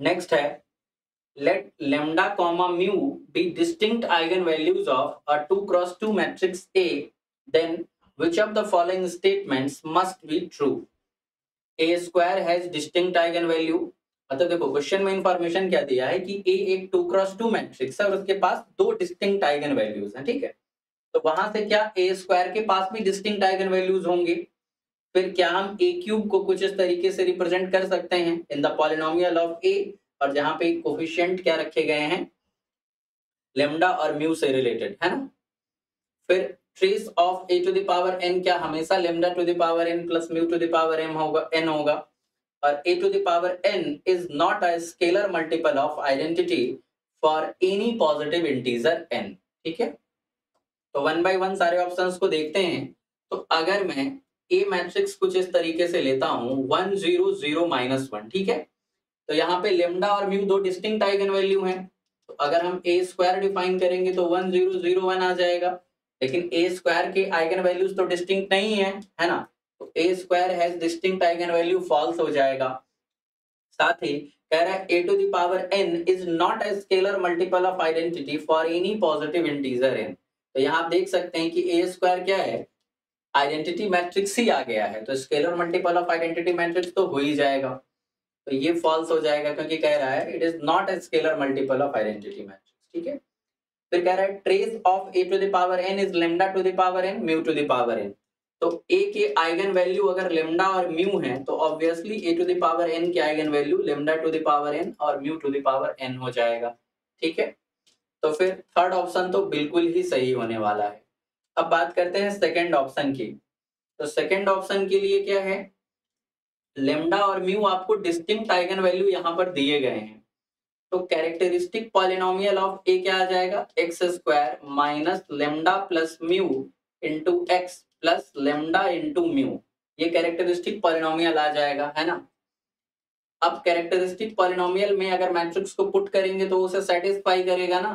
नेक्स्ट है let lambda comma mu be distinct eigen values of a two cross two matrix A then which of the following statement must be true A square has distinct eigen value तो देखो question में information क्या दिया है कि ए एक to cross two matrix है और उसके पास दो डिस्टिंग आइगन वैल्यूज़ हैं, ठीक है? तो वहाँ से क्या ए स्क्वायर के पास भी डिस्टिंग आइगन वैल्यूज़ होंगे? फिर क्या हम ए क्यूब को कुछ इस तरीके से रिप्रेजेंट कर सकते हैं? In the polynomial of A और जहाँ पे कोफिशियंट क्या रखे गए हैं? लेमडा और म्यू से रिलेटेड है ना? फिर trace of A to the power N क्या हमेशा lambda to the power N plus mu to the power M होगा एन होगा? और A to the power N is not a scalar multiple of identity for any positive integer N ठीक है? तो one by one सारे options को देखते हैं। तो अगर मैं ए मैट्रिक्स कुछ इस तरीके से लेता हूँ one zero zero minus one ठीक है? तो यहाँ पे लेमडा और म्यू दो डिस्टिंक्ट आइगन वैल्यू हैं। तो अगर हम ए स्क्वायर डिफाइन करेंगे तो वन ज़ीरो ज़ीरो वन आ जाएगा। लेकिन ए स्क्वायर के आइगन वैल्यूज़ तो डिस्टिंक्ट नहीं है है ना? तो A square has distinct eigen value false हो जाएगा। साथ ही कह रहा है A to the power N is not a scalar multiple of identity for any positive integer N तो यहाँ आप देख सकते हैं कि ए स्क्वायर क्या है? आइडेंटिटी मैट्रिक्स ही आ गया है तो scalar multiple of identity matrix तो हो ही जाएगा। तो ये फॉल्स हो जाएगा क्योंकि कह रहा है it is not a scalar multiple of identity matrix ठीक है? फिर कह रहा है trace of A to the power N is lambda to the power N mu to the power N तो ए के आइगन वैल्यू अगर लेमडा और म्यू है तो obviously A to the power N के eigen value lambda to the power N और mu to the power N हो जाएगा, ठीक है? तो फिर थर्ड ऑप्शन तो बिल्कुल ही सही होने वाला है। अब बात करते हैं सेकेंड ऑप्शन की। तो सेकेंड ऑप्शन के लिए क्या है? लेमडा और म्यू आपको डिस्टिंक्ट आइगन वैल्यू यहाँ पर दिए गए हैं। तो कैरेक्टरिस्टिक पॉलिनोमियल ऑफ़ ए क्या आ जाएगा? X square minus lambda plus mu into X plus lambda into mu ये कैरेक्टरिस्टिक पॉलिनोमियल आ जाएगा, है ना? अब कैरेक्टरिस्टिक पॉलिनोमियल में अगर मैट्रिक्स को पुट करेंगे तो उसे सेटिस्फाई करेगा ना?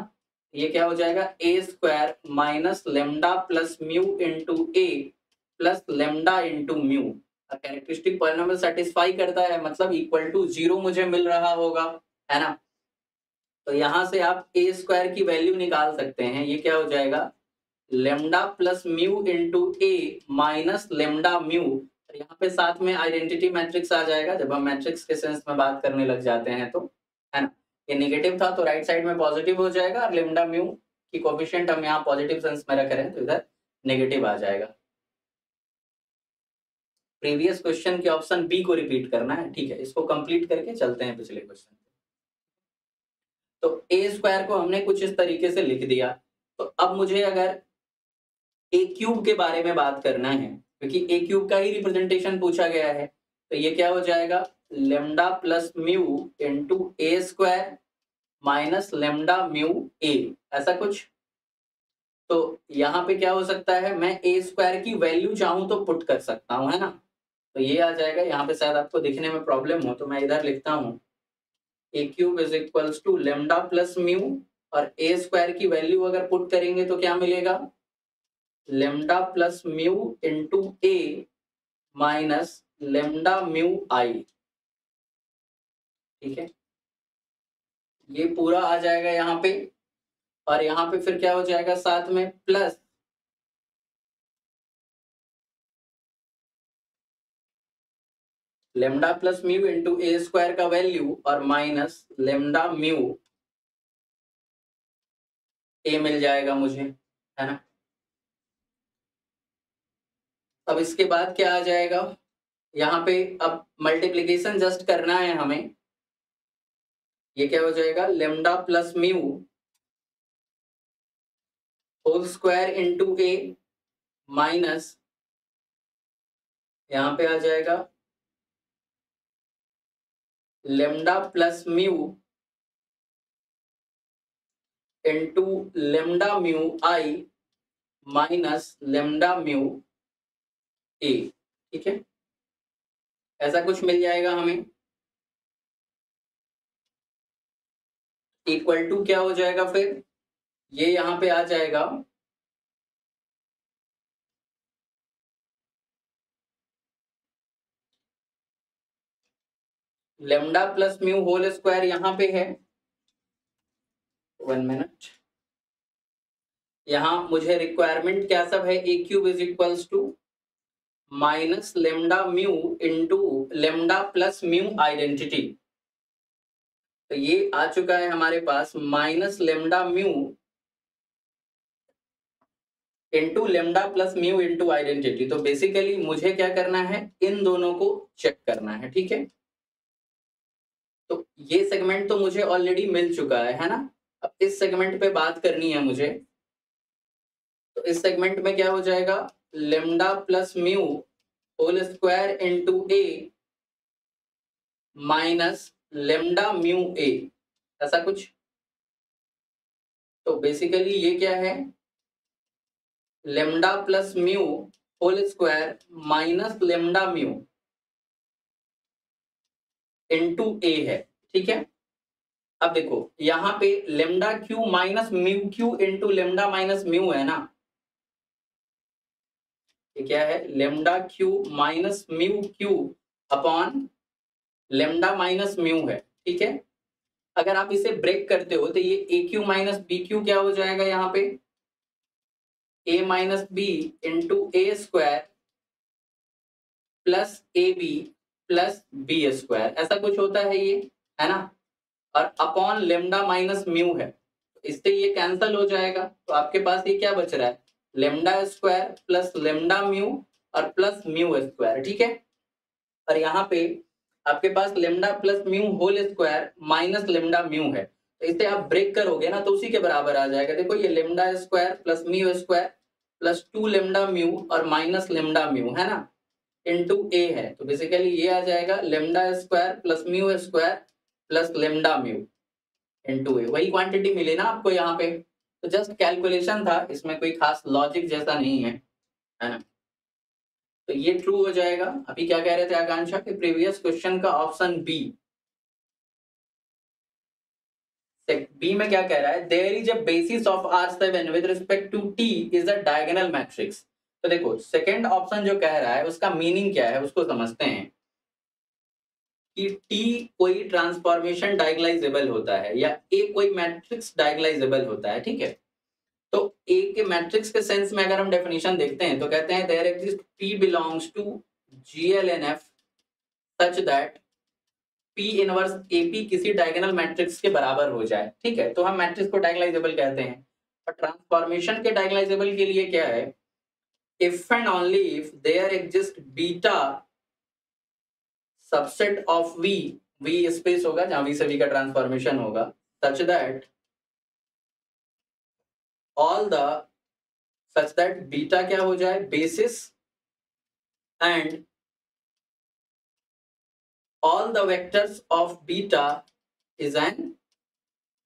ये क्या हो जाएगा? A square minus lambda plus mu into A plus lambda into mu characteristic polynomial satisfy करता है मतलब इक्वल टू ज़ीरो मुझे मिल रहा होगा, है ना? तो यहाँ से आप ए स्क्वायर की वैल्यू निकाल सकते हैं। ये क्या हो जाएगा? Lambda plus mu into A minus lambda mu यहाँ पे साथ में आइडेंटिटी मैट्रिक्स आ जाएगा, जब हम मैट्रिक्स के सेंस में बात करने लग जाते हैं तो है ना? ये नेगेटिव था तो राइट साइड में पॉजिटिव हो जाएगा और लेमडा म्यू की कोफिशिएंट हम यहाँ पॉजिटिव सेंस में रख रहे हैं तो इधर नेगेटिव आ जाएगा। प्रीवियस क्वेश्चन के ऑप्शन बी को रिपीट करना है, ठीक है, इसको कंप्लीट करके चलते हैं पिछले क्वेश्चन तो ए स्क्वायर को हमने कुछ इस तरीके से लिख दिया। तो अब मुझे अगर ए क्यूब के बारे में बात करना है, क्योंकि ए क्यूब का ही रिप्रेजेंटेशन पूछा गया है तो ये क्या हो जाएगा? Lambda plus mu into A square minus lambda mu A ऐसा कुछ? तो यहाँ पे क्या हो सकता है? मैं ए स्क्वायर की वैल्यू चाहूँ तो पुट कर सकता हूँ, है ना? तो ये आ जाएगा, यहाँ पे शायद आपको दिखने में प्रॉब्लम हो तो मैं इधर लिखता हूँ। A cube is equals to lambda plus mu और ए स्क्वायर की वैल्यू अगर पुट करेंगे तो क्या मिलेगा? Lambda plus mu into A minus lambda mu I ठीक है? ये पूरा आ जाएगा यहाँ पे। और यहाँ पे फिर क्या हो जाएगा साथ में? Plus lambda plus mu into A square का वैल्यू और माइनस लेमडा म्यू ए मिल जाएगा मुझे, है ना? अब इसके बाद क्या आ जाएगा? यहाँ पे अब मल्टीप्लीकेशन जस्ट करना है हमें। ये क्या हो जाएगा? Lambda plus mu whole square into A minus यहाँ पे आ जाएगा। Lambda plus mu into lambda mu I minus lambda mu A ठीक है? ऐसा कुछ मिल जाएगा हमें। इक्वल टू क्या हो जाएगा फिर? ये यहाँ पे आ जाएगा। Lambda plus mu whole square यहाँ पे है। वन मिनट यहाँ मुझे रिक्वायरमेंट क्या सब है? A cube is equals to minus lambda mu into lambda plus mu identity तो ये आ चुका है हमारे पास minus lambda mu into lambda plus mu into identity. तो बेसिकली मुझे क्या करना है? इन दोनों को चेक करना है, ठीक है? तो ये सेगमेंट तो मुझे ऑलरेडी मिल चुका है है ना? अब इस सेगमेंट पे बात करनी है मुझे। तो इस सेगमेंट में क्या हो जाएगा? Lambda plus mu whole square into A minus lambda mu A, ऐसा कुछ। तो बेसिकली ये क्या है? Lambda plus mu whole square minus lambda mu into A है, ठीक है? अब देखो, यहाँ पे lambda cube minus mu cube into lambda minus mu है ना? ये क्या है? Lambda cube minus mu cube upon lambda minus mu है, ठीक है? अगर आप इसे ब्रेक करते हो तो ये A cube minus B cube क्या हो जाएगा यहाँ पे? A minus B into A square plus A B plus B square ऐसा कुछ होता है ये, है ना? और अपॉन लेमडा माइनस म्यू है, इससे ये कैंसल हो जाएगा। तो आपके पास ये क्या बच रहा है? Lambda square plus lambda mu और प्लस म्यू स्क्वायर ठीक है? और यहाँ पे आपके पास lambda plus mu whole square minus lambda mu है। तो इसे आप ब्रेक करोगे ना तो उसी के बराबर आ जाएगा। देखो, ये lambda square plus mu square plus two lambda mu और माइनस लेमडा म्यू है ना? इंटू ए है। तो बेसिकली ये आ जाएगा lambda square plus mu square plus lambda mu into A वही क्वांटिटी मिली ना आपको यहाँ पे। तो जस्ट कैलकुलेशन था, इसमें कोई खास लॉजिक जैसा नहीं है है ना? तो ये ट्रू हो जाएगा। अभी क्या कह रहे थे आकांक्षा के प्रीवियस क्वेश्चन का ऑप्शन बी बी में क्या कह रहा है? There is a basis of R seven with respect to T is a diagonal matrix तो देखो सेकंड ऑप्शन जो कह रहा है, उसका मीनिंग क्या है? उसको समझते हैं कि टी कोई ट्रांसफॉर्मेशन डायगलाइजेबल होता है या ए कोई मैट्रिक्स डायगलाइजेबल होता है, ठीक है? तो ए के मैट्रिक्स के सेंस में अगर हम डेफिनेशन देखते हैं तो कहते हैं there exist P belongs to GLNF such that P inverse AP किसी डायगोनल मैट्रिक्स के बराबर हो जाए। ठीक है? तो हम मैट्रिक्स को डायगलाइजेबल कहते हैं। और ट्रांसफॉर्मेशन के डायगलाइजेबल के लिए क्या है? If and only if there exists beta subset of v v space होगा जहाँ v से v का ट्रांसफॉर्मेशन होगा such that all the such that beta क्या हो जाए? Basis and all the vectors of beta is an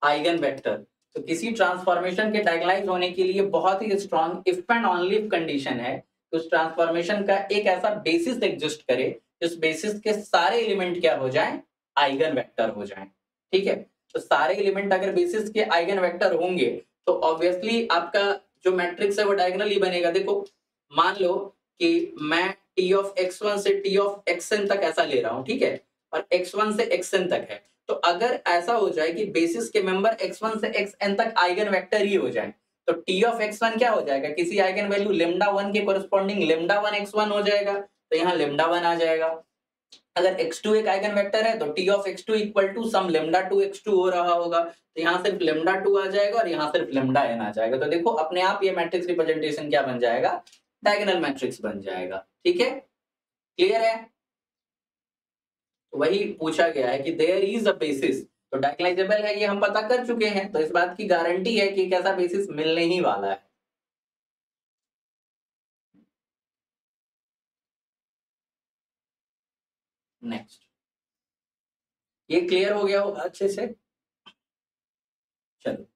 eigen vector तो किसी ट्रांसफॉर्मेशन के डायगलाइज होने के लिए बहुत ही strong if and only condition है। तो उस ट्रांसफॉर्मेशन का एक ऐसा बेसिस एग्जिस्ट करे, जिस बेसिस के सारे एलिमेंट क्या हो जाए? आइगन वेक्टर हो जाए। ठीक है? तो सारे एलिमेंट अगर बेसिस के आइगन वेक्टर होंगे तो ऑब्वियसली आपका जो मैट्रिक्स है वो डायगनली बनेगा। देखो, मान लो कि मैं टी ऑफ़ एक्स वन से टी ऑफ़ एक्स एन तक ऐसा ले रहा हूँ, ठीक है? और एक्स वन से एक्स एन तक है। तो अगर ऐसा हो जाए कि बेसिस के मेंबर x1 से xn तक आइगन वेक्टर ही हो जाए तो t ऑफ़ x1 क्या हो जाएगा? किसी आइगन वैल्यू लेमडा वन के कोरस्पॉन्डिंग लेमडा वन x1 हो जाएगा तो यहाँ लेमडा वन आ जाएगा। अगर x2 एक आइगन वेक्टर है तो t of x2 equal to some lambda two हो रहा होगा। तो यहाँ सिर्फ़ लेमडा टू आ जाएगा और यहाँ सिर्फ़ लेमडा एन आ जाएगा। तो देखो, अपने आप ये मैट्रिक्स रिप्रेजेंटेशन क्या बन जाएगा? डायगोनल मैट्रिक्स बन जाएगा। ठीक है? क्लियर है? तो वही पूछा गया है कि देयर इज़ अ बेसिस तो डायगनाइजेबल है, ये हम पता कर चुके हैं। तो इस बात की गारंटी है कि कैसा बेसिस मिलने ही वाला है। नेक्स्ट ये क्लियर हो गया होगा अच्छे से? चलो।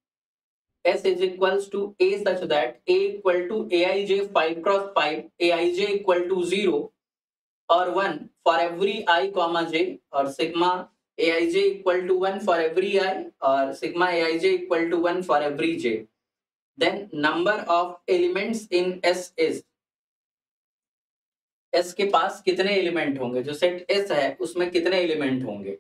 S is equal to A such that A equal to a i j five cross five a i j equal to zero और one for every i comma j और sigma a i j equal to one for every i और sigma a i j equal to one for every j then number of elements in S is S के पास कितने element होंगे? जो set S है, उसमें कितने element होंगे?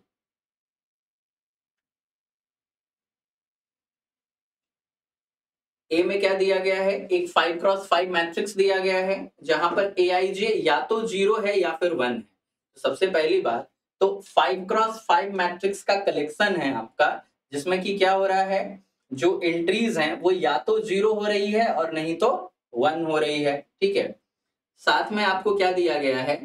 ए में क्या दिया गया है? एक फाइव क्रॉस फाइव मैट्रिक्स दिया गया है, जहाँ पर ए आई जे या तो ज़ीरो है या फिर वन है। तो सबसे पहली बात तो फाइव क्रॉस फाइव मैट्रिक्स का कलेक्शन है आपका, जिसमें कि क्या हो रहा है? जो एंट्रीज हैं, वो या तो ज़ीरो हो रही है और नहीं तो वन हो रही है, ठीक है? साथ में आपको क्या दिया गया है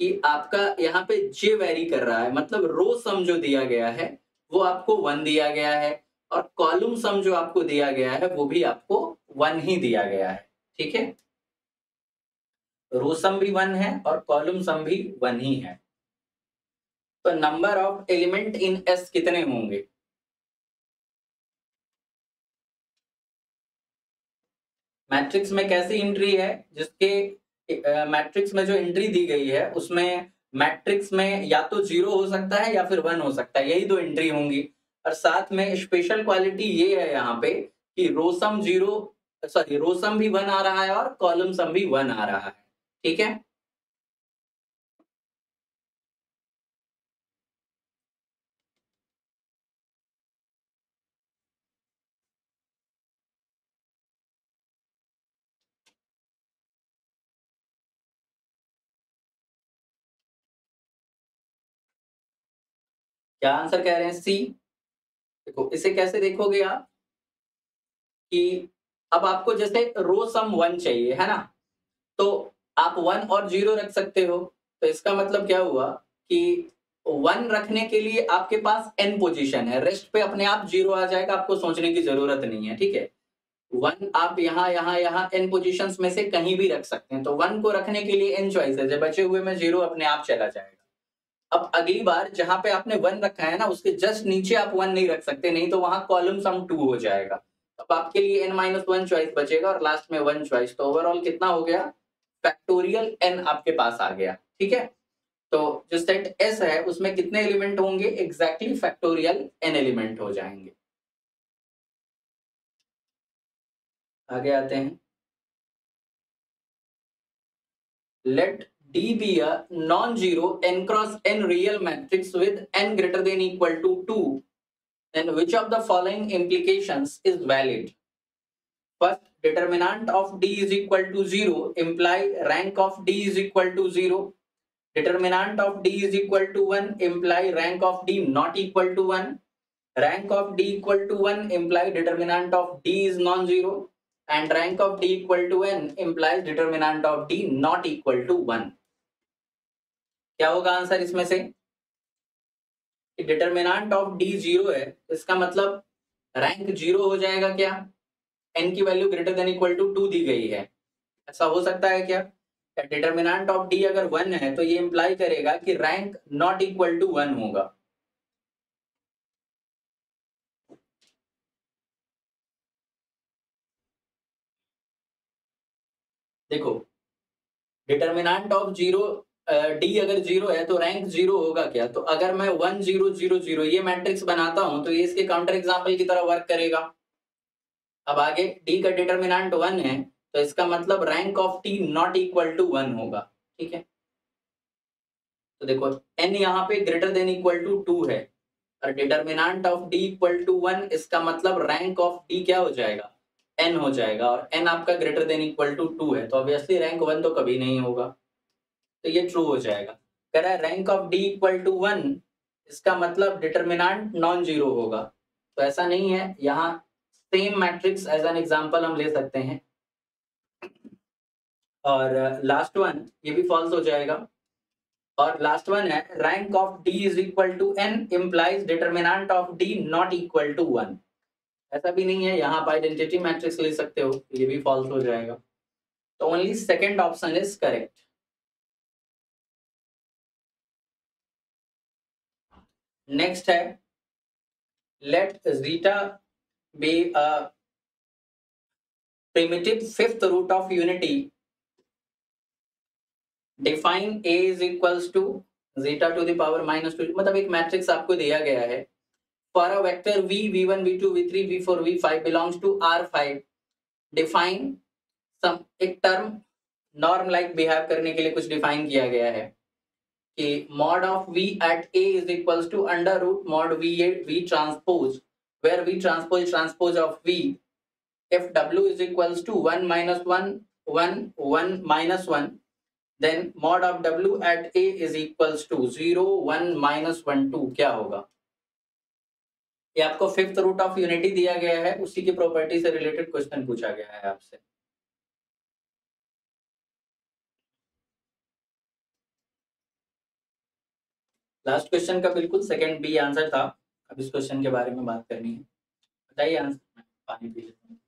कि आपका यहाँ पे जे वेरी कर रहा है मतलब रो सम जो दिया गया है, वो आपको वन दिया गया है और कॉलम सम जो आपको दिया गया है, वो भी आपको वन ही दिया गया है, ठीक है? रो सम भी वन है और कॉलम सम भी वन ही है। तो number of element in S कितने होंगे? मैट्रिक्स में कैसी एंट्री है जिसके मैट्रिक्स में जो एंट्री दी गई है, उसमें मैट्रिक्स में या तो ज़ीरो हो सकता है या फिर वन हो सकता है, यही दो एंट्री होंगी। और साथ में स्पेशल क्वालिटी ये है यहाँ पे कि row sum zero sorry row sum भी वन आ रहा है और कॉलम सम भी वन आ रहा है, ठीक है? क्या आंसर कह रहे हैं? सी। देखो, इसे कैसे देखोगे आप? कि अब आपको जैसे रो सम वन चाहिए, है ना? तो आप वन और ज़ीरो रख सकते हो। तो इसका मतलब क्या हुआ कि वन रखने के लिए आपके पास एन पोजीशन है। रेस्ट पे अपने आप ज़ीरो आ जाएगा, आपको सोचने की ज़रूरत नहीं है, ठीक है? वन आप यहाँ यहाँ यहाँ एन पोजिशन में से कहीं भी रख सकते हैं। तो वन को रखने के लिए एन चॉइस है। जब बचे हुए में ज़ीरो, अपने आप चला जाएगा। अब अगली बार जहाँ पे आपने वन रखा है ना, उसके जस्ट नीचे आप वन नहीं रख सकते, नहीं तो वहाँ कॉलम सम टू हो जाएगा। अब आपके लिए एन माइनस वन चॉइस बचेगा और लास्ट में वन चॉइस तो ओवरऑल कितना हो गया? फैक्टोरियल एन आपके पास आ गया, ठीक है? तो जो सेट एस है, उसमें कितने एलिमेंट होंगे? एग्जैक्टली फैक्टोरियल एन एलिमेंट हो जाएँगे। आगे आते हैं। Let D be a non-zero n cross n real matrix with n greater than equal to 2, then which of the following implications is valid? First, determinant of D is equal to 0 imply rank of D is equal to 0. Determinant of D is equal to 1 imply rank of D not equal to 1. Rank of D equal to 1 imply determinant of D is non-zero and rank of D equal to n implies determinant of D not equal to 1. क्या होगा answer इसमें से? Determinant of D zero है, इसका मतलब rank zero हो जाएगा क्या? एन की value greater than equal to two दी गई है। ऐसा हो सकता है क्या? डिटर्मिनांट ऑफ़ डी अगर वन है तो ये इंप्लाई करेगा कि rank not equal to one होगा। देखो डिटर्मिनांट ऑफ़ ज़ीरो डी अगर ज़ीरो है तो रैंक ज़ीरो होगा क्या? तो अगर मैं वन ज़ीरो ज़ीरो ज़ीरो ये मैट्रिक्स बनाता हूँ तो ये इसके काउंटर एग्ज़ाम्पल की तरह वर्क करेगा। अब आगे डी का डिटर्मिनेंट वन है तो इसका मतलब rank of T not equal to one होगा, ठीक है? तो देखो एन यहाँ पे greater than equal to two है, और determinant of D equal to one इसका मतलब रैंक ऑफ़ डी क्या हो जाएगा? एन हो जाएगा, और एन आपका greater than equal to two है तो ऑब्वियसली रैंक वन तो कभी नहीं होगा। तो ये ट्रू हो जाएगा। कह रहा है rank of D equal to one इसका मतलब डिटर्मिनांट नॉन ज़ीरो होगा। तो ऐसा नहीं है यहाँ same matrix as an example हम ले सकते हैं। और लास्ट uh, वन ये भी फॉल्स हो जाएगा। और लास्ट वन है rank of D is equal to n implies determinant of D not equal to one ऐसा भी नहीं है यहाँ आप आइडेंटिटी मैट्रिक्स ले सकते हो ये भी फॉल्स हो जाएगा। तो only second option is correct next है let zeta be a primitive fifth root of unity define A is equals to zeta to the power minus two मतलब एक मैट्रिक्स आपको दिया गया है। For a vector v v one v two v three v four v five belongs to R five define some एक term norm like behave करने के लिए कुछ डिफाइन किया गया है। कि mod of v at a is equals to under root mod v a, v transpose where v transpose transpose of v if w is equals to 1 minus 1 1 1 minus 1 then mod of w at a is equals to 0 1 minus 1 2 क्या होगा ये आपको fifth root of unity दिया गया है उसी की property से रिलेटेड क्वेश्चन पूछा गया है आपसे लास्ट क्वेश्चन का बिल्कुल सेकंड बी आंसर था। अब इस क्वेश्चन के बारे में बात करनी है। बताइए आंसर पानी पी लेता हूँ।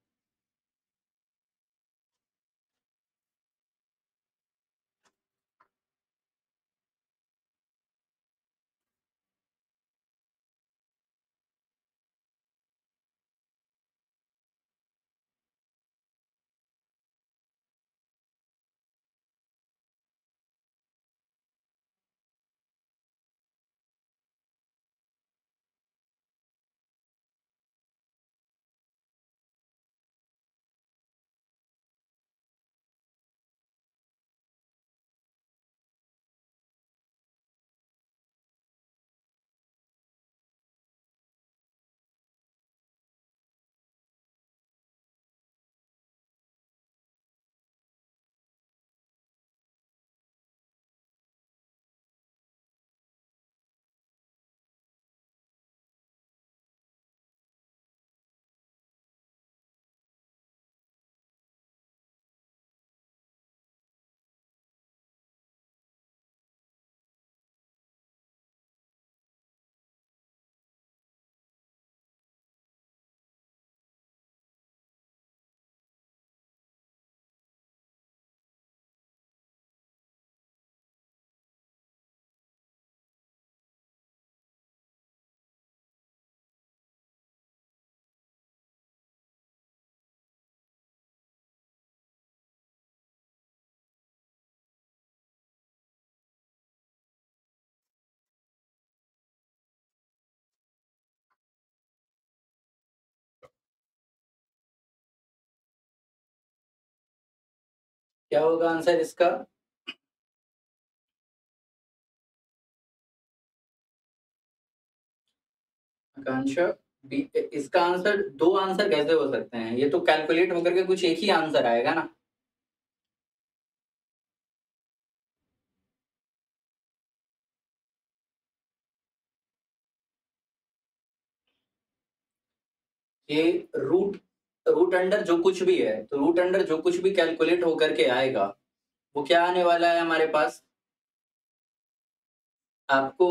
क्या होगा आंसर इसका? आकांक्षा इसका आंसर, दो आंसर कैसे हो सकते हैं? ये तो कैलकुलेट होकर के कुछ एक ही आंसर आएगा ना। ये रूट रूट अंडर जो कुछ भी है तो रूट अंडर जो कुछ भी कैलकुलेट होकर के आएगा, वो क्या आने वाला है हमारे पास? आपको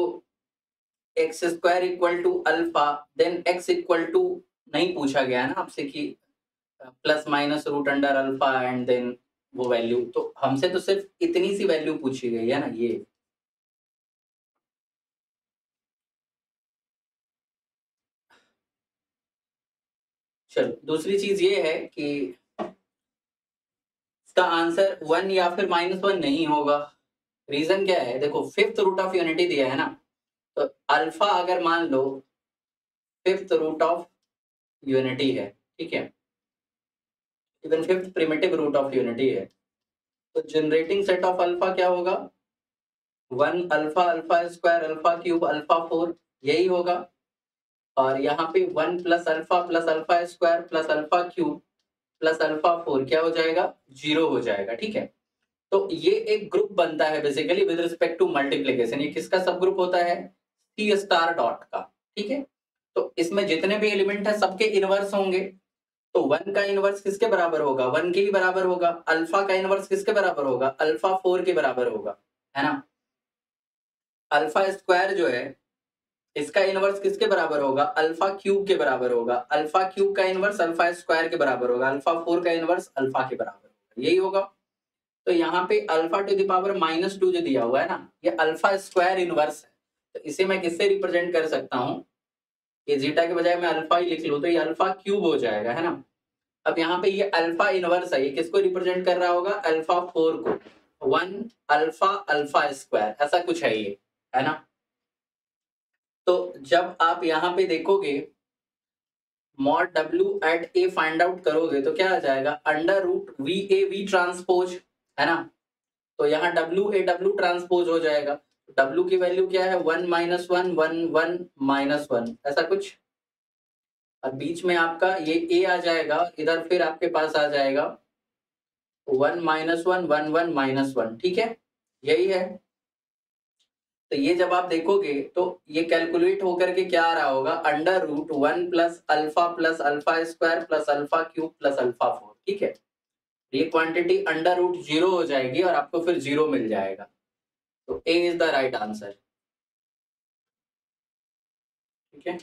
x square equal to alpha then x equal to नहीं पूछा गया है ना आपसे कि plus minus root under alpha and then वो वैल्यू तो हमसे तो सिर्फ़ इतनी सी वैल्यू पूछी गई है ना, ये। चलो, दूसरी चीज़ ये है कि इसका आंसर वन या फिर माइनस वन नहीं होगा। रीजन क्या है? देखो, फिफ्थ रूट ऑफ़ यूनिटी दिया है ना? तो अल्फ़ा अगर मान लो, फिफ्थ रूट ऑफ़ यूनिटी है, ठीक है? Even fifth primitive root of unity है। तो जनरेटिंग सेट ऑफ़ अल्फ़ा क्या होगा? One alpha alpha square, alpha cube, alpha four, यही होगा। और यहाँ पे one plus alpha plus alpha square plus alpha cube plus alpha four क्या हो जाएगा? ज़ीरो हो जाएगा, ठीक है? तो ये एक ग्रुप बनता है basically with respect to multiplication ये किसका सब ग्रुप होता है? सी स्टार डॉट का, ठीक है? तो इसमें जितने भी एलिमेंट है सबके इनवर्स होंगे। तो वन का इनवर्स किसके बराबर होगा? वन के ही बराबर होगा। अल्फ़ा का इनवर्स किसके बराबर होगा? अल्फ़ा फोर के बराबर होगा, है ना? अल्फ़ा स्क्वायर जो है इसका इनवर्स किसके बराबर होगा? अल्फ़ा क्यूब के बराबर होगा। अल्फ़ा क्यूब का इनवर्स, अल्फ़ा स्क्वायर के बराबर होगा। अल्फ़ा फोर का इनवर्स, अल्फ़ा के बराबर होगा। यही होगा। तो यहाँ पे alpha to the power minus two जो दिया हुआ है ना, ये अल्फ़ा स्क्वायर इनवर्स है। तो इसे मैं किससे रिप्रेजेंट कर सकता हूँ? ये जीटा के बजाय मैं अल्फ़ा ही लिख लू तो ये अल्फ़ा क्यूब हो जाएगा, है ना? अब यहाँ पे ये अल्फ़ा इनवर्स है। ये किसको रिप्रेजेंट कर रहा होगा? अल्फ़ा फोर को। One alpha alpha square. ऐसा कुछ है ये, है ना? तो जब आप यहाँ पे देखोगे mod W at A find out करोगे तो क्या आ जाएगा? Under root V A V transpose है ना? तो यहाँ डब्ल्यू ए डब्ल्यू ट्रांसपोज हो जाएगा। डब्ल्यू की वैल्यू क्या है? One minus one one one minus one ऐसा कुछ? और बीच में आपका ये ए आ जाएगा, इधर फिर आपके पास आ जाएगा। One minus one one one minus one ठीक है? यही है। तो ये जब आप देखोगे तो ये कैलकुलेट होकर के क्या आ रहा होगा? Under root one plus alpha plus alpha square plus alpha cube plus alpha four ठीक है? ये क्वांटिटी अंडर रूट ज़ीरो हो जाएगी और आपको फिर ज़ीरो मिल जाएगा। तो A is the right answer ठीक है?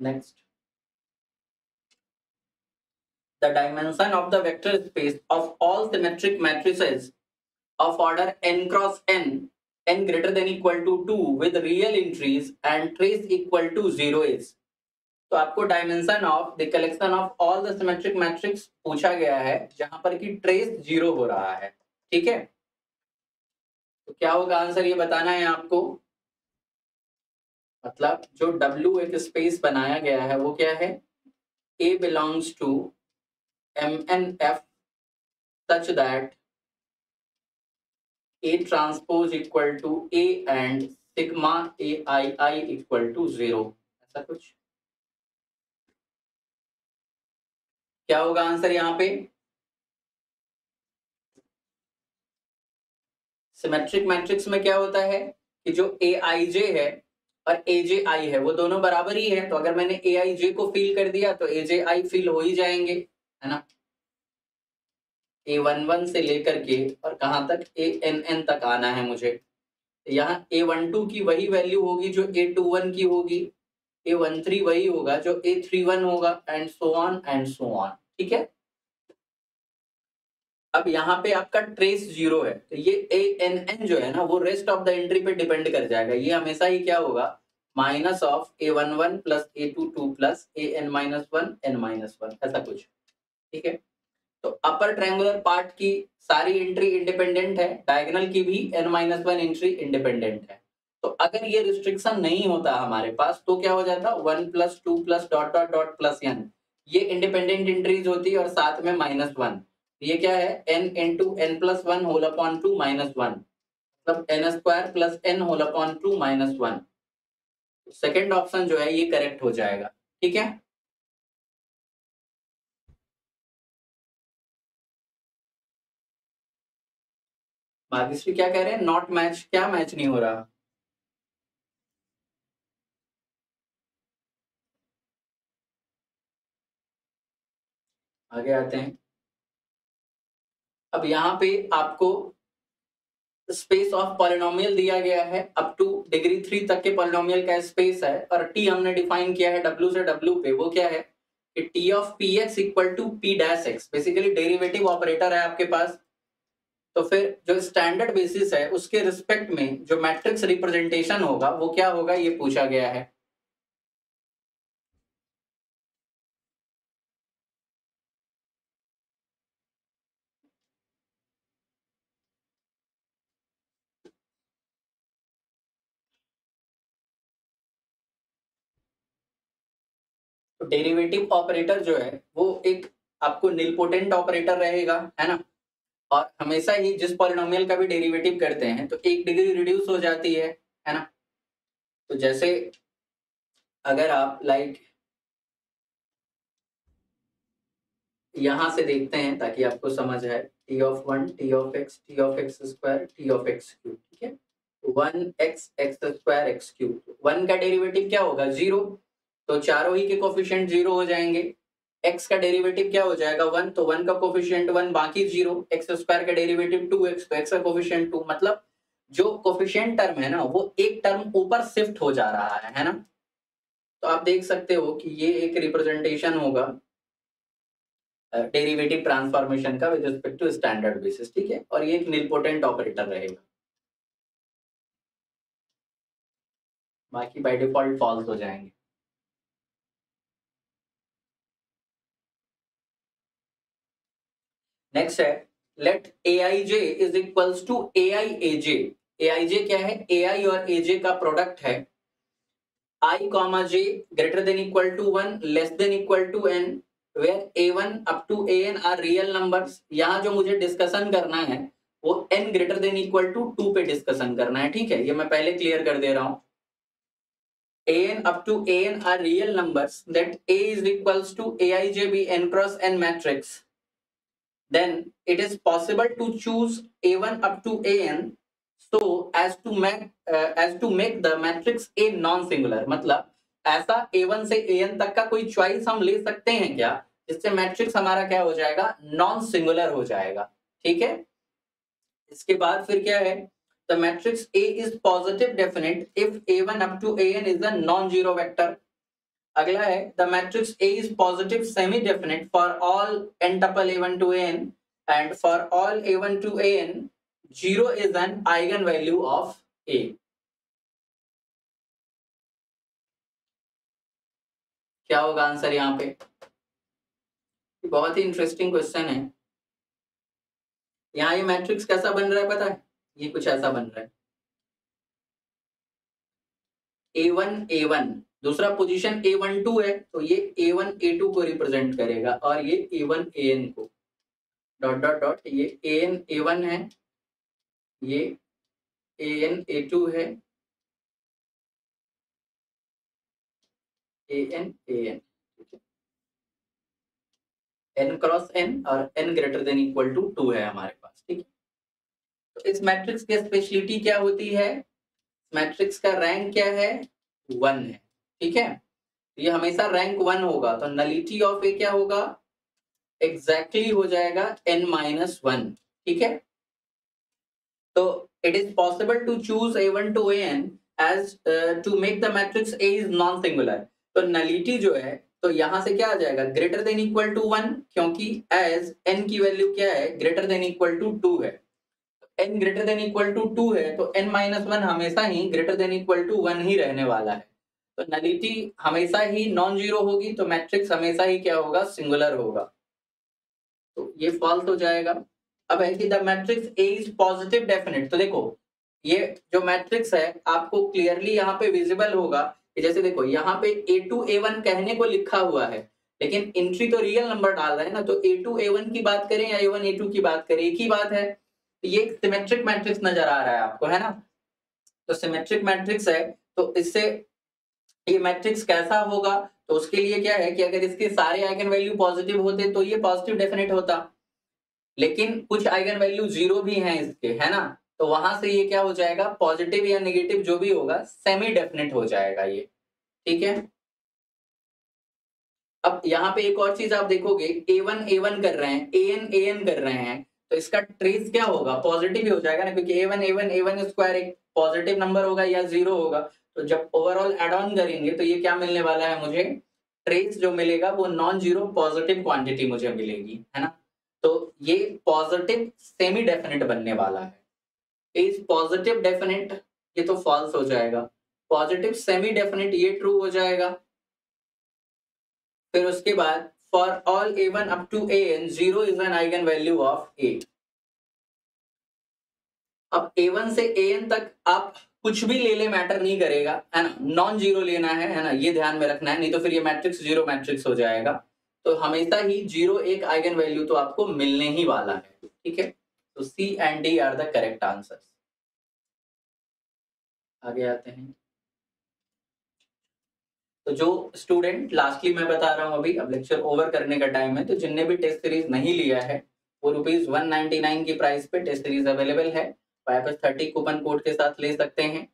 Next the dimension of the vector space of all symmetric matrices of order n cross n n greater than equal to 2 with real entries and trace equal to 0 is. तो आपको dimension of the collection of all the symmetric matrix पूछा गया है, जहाँ पर कि trace zero हो रहा है। ठीक है? तो क्या होगा आंसर ये बताना है आपको। मतलब जो W एक स्पेस बनाया गया है, वो क्या है? A belongs to MNF such that A transpose equal to A and sigma AII equal to zero. ऐसा कुछ? क्या होगा आंसर यहाँ पे? सिमेट्रिक मैट्रिक्स में क्या होता है कि जो ए आई जे है और ए जे आई है, वो दोनों बराबर ही है। तो अगर मैंने ए आई जे को फिल कर दिया तो ए जे आई फिल हो ही जाएँगे, है ना? ए वन वन से लेकर के और कहाँ तक ए एन एन तक आना है मुझे। यहाँ ए वन टू की वही वैल्यू होगी जो ए टू वन की होगी। ए वन थ्री वही होगा जो ए थ्री वन होगा and so on and so on ठीक है? अब यहाँ पे आपका ट्रेस ज़ीरो है। तो ये ए एन एन जो है ना, वो रेस्ट ऑफ़ द एंट्री पे डिपेंड कर जाएगा। ये हमेशा ही क्या होगा? Minus of a one one plus a two two plus a n minus one n minus one ऐसा कुछ। ठीक है? तो अपर ट्रायंगुलर पार्ट की सारी एंट्री इंडिपेंडेंट है डायगोनल की भी n minus one entry independent है। तो अगर ये रिस्ट्रिक्शन नहीं होता हमारे पास तो क्या हो जाता? One plus two plus dot dot dot plus n ये इंडिपेंडेंट एंट्रीज होती है और साथ में माइनस वन ये क्या है? N into n plus one whole upon two minus one मतलब n square plus n whole upon two minus one second option जो है, ये करेक्ट हो जाएगा। ठीक है? भाग्यश्री क्या कह रहे हैं? नॉट मैच क्या मैच नहीं हो रहा? आगे आते हैं। अब यहाँ पे आपको स्पेस ऑफ़ पॉलिनोमियल दिया गया है अप टू डिग्री थ्री तक के पॉलिनोमियल का स्पेस है, और टी हमने डिफाइन किया है डब्ल्यू से डब्ल्यू पे, वो क्या है? कि T of P x equal to P dash x basically derivative operator है आपके पास। तो फिर जो स्टैंडर्ड बेसिस है, उसके रिस्पेक्ट में जो मैट्रिक्स रिप्रेजेंटेशन होगा, वो क्या होगा, ये पूछा गया है। तो डेरिवेटिव ऑपरेटर जो है, वो एक आपको निलपोटेंट ऑपरेटर रहेगा, है ना? और हमेशा ही जिस पॉलिनोमियल का भी डेरिवेटिव करते हैं तो एक डिग्री रिड्यूस हो जाती है है ना? तो जैसे अगर आप लाइक यहाँ से देखते हैं, ताकि आपको समझ आए T of one T of x T of x square T of x cube ठीक है? One x x square x cube one का डेरिवेटिव क्या होगा? ज़ीरो तो चारों ही के कोफिशियंट ज़ीरो हो जाएँगे. एक्स का डेरिवेटिव क्या हो जाएगा? वन तो वन का कोफिशियंट वन, बाकी ज़ीरो एक्स स्क्वायर का डेरिवेटिव टू एक्स तो एक्स का कोफिशियंट टू मतलब जो कोफिशियंट टर्म है ना, वो एक टर्म ऊपर शिफ्ट हो जा रहा है है ना? तो आप देख सकते हो कि ये एक रिप्रेजेंटेशन होगा डेरिवेटिव ट्रांसफॉर्मेशन का with respect to standard basis ठीक है? और ये एक निलपोटेंट ऑपरेटर रहेगा। बाकी बाय डिफ़ॉल्ट फॉल्स हो जाएँगे। नेक्स्ट है let a i j is equals to a i a j a i j क्या है? ए आई और ए जे का प्रोडक्ट है। I comma j greater than equal to one less than equal to n where a one up to a n are real numbers यहाँ जो मुझे discussion करना है, वो n greater than equal to two पे discussion करना है, ठीक है? ये मैं पहले क्लियर कर दे रहा हूँ। An up to an are real numbers, that a is equals to aij be n cross n matrix then it is possible to choose a1 up to an so as to make uh, as to make the matrix a non singular मतलब ऐसा a1 से an तक का कोई choice हम ले सकते हैं क्या जिससे मैट्रिक्स हमारा क्या हो जाएगा नॉन सिंगुलर हो जाएगा ठीक है इसके बाद फिर क्या है the matrix A is positive definite if A1 up to AN is a non-zero vector. अगला है the matrix A is positive semi definite for all n tuple a one to n and for all a one to n zero is an eigen value of A क्या होगा answer यहाँ पे? बहुत ही interesting question है। यहाँ ये matrix कैसा बन रहा है पता है? ये कुछ ऐसा बन रहा है। ए वन ए वन दूसरा पोजीशन ए वन टू है तो ये ए वन ए टू को रिप्रेजेंट करेगा और ये ए वन ए एन को। डॉट डॉट डॉट ये ए एन ए वन है, ये ए एन ए टू है a n a n n cross n और n greater than equal to two है हमारे पास, ठीक है। तो इस मैट्रिक्स की स्पेशलिटी क्या होती है? मैट्रिक्स का रैंक क्या है? वन है। ठीक है? ये हमेशा रैंक वन होगा। तो नलिटी ऑफ़ ए क्या होगा? एग्जैक्टली exactly हो जाएगा एन माइनस वन ठीक है? तो it is possible to choose a one to n as to make the matrix A is non singular तो नलिटी जो है तो यहाँ से क्या आ जाएगा? Greater than equal to one क्योंकि एज एन की वैल्यू क्या है? Greater than equal to two है। N greater than equal to two है तो एन माइनस वन हमेशा ही greater than equal to one ही रहने वाला है। तो नलिटी हमेशा ही नॉन ज़ीरो होगी तो मैट्रिक्स हमेशा ही क्या होगा? सिंगुलर होगा। तो ये फॉल्स हो जाएगा। अब है कि the matrix A is positive definite तो देखो, ये जो मैट्रिक्स है, आपको क्लियरली यहाँ पे विजिबल होगा कि जैसे देखो, यहाँ पे ए टू ए वन कहने को लिखा हुआ है, लेकिन एंट्री तो रियल नंबर डाल रहा है ना तो ए टू ए वन की बात करें या ए वन ए टू की बात करें, एक ही बात है ये सिमेट्रिक मैट्रिक्स नज़र आ रहा है आपको, है ना? तो सिमेट्रिक मैट्रिक्स है तो इससे ये मैट्रिक्स कैसा होगा? तो उसके लिए क्या है कि अगर इसके सारे आइगन वैल्यू पॉजिटिव होते तो ये पॉजिटिव डेफिनेट होता। लेकिन कुछ आइगन वैल्यू ज़ीरो भी हैं इसके, है ना? तो वहाँ से ये क्या हो जाएगा? पॉजिटिव या नेगेटिव जो भी होगा सेमी डेफिनेट हो जाएगा ये। ठीक है? अब यहाँ पे एक और चीज़ आप देखोगे ए वन ए वन कर रहे हैं ए एन ए एन कर रहे हैं। तो इसका ट्रेस क्या होगा? पॉजिटिव ही हो जाएगा ना, क्योंकि a one a one a one square एक पॉजिटिव नंबर होगा या ज़ीरो होगा। तो जब ओवरऑल एड ऑन करेंगे तो ये क्या मिलने वाला है मुझे? ट्रेस जो मिलेगा, वो नॉन ज़ीरो पॉजिटिव क्वांटिटी मुझे मिलेगी, है ना? तो ये पॉजिटिव सेमी डेफिनेट बनने वाला है। इज़ पॉजिटिव डेफिनेट ये तो फॉल्स हो जाएगा। पॉजिटिव सेमी डेफिनेट ये ट्रू हो जाएगा। फिर उसके बाद for all for all a1 up to an 0 is an eigenvalue of a अब a1 से an तक आप कुछ भी ले ले मैटर नहीं करेगा, है ना? नॉन ज़ीरो लेना है है ना? ये ध्यान में रखना है, नहीं तो फिर ये मैट्रिक्स ज़ीरो मैट्रिक्स हो जाएगा। तो हमेशा ही ज़ीरो एक आइगन वैल्यू तो आपको मिलने ही वाला है, ठीक है? तो C and D are the correct answer आगे आते हैं। तो जो स्टूडेंट लास्टली मैं बता रहा हूँ अभी, अब लेक्चर ओवर करने का टाइम है तो जिनने भी टेस्ट सीरीज़ नहीं लिया है, वो रुपीज़ वन नाइनटी नाइन की प्राइस पे टेस्ट सीरीज़ अवेलेबल है। वापस थर्टी कूपन कोड के साथ ले सकते हैं।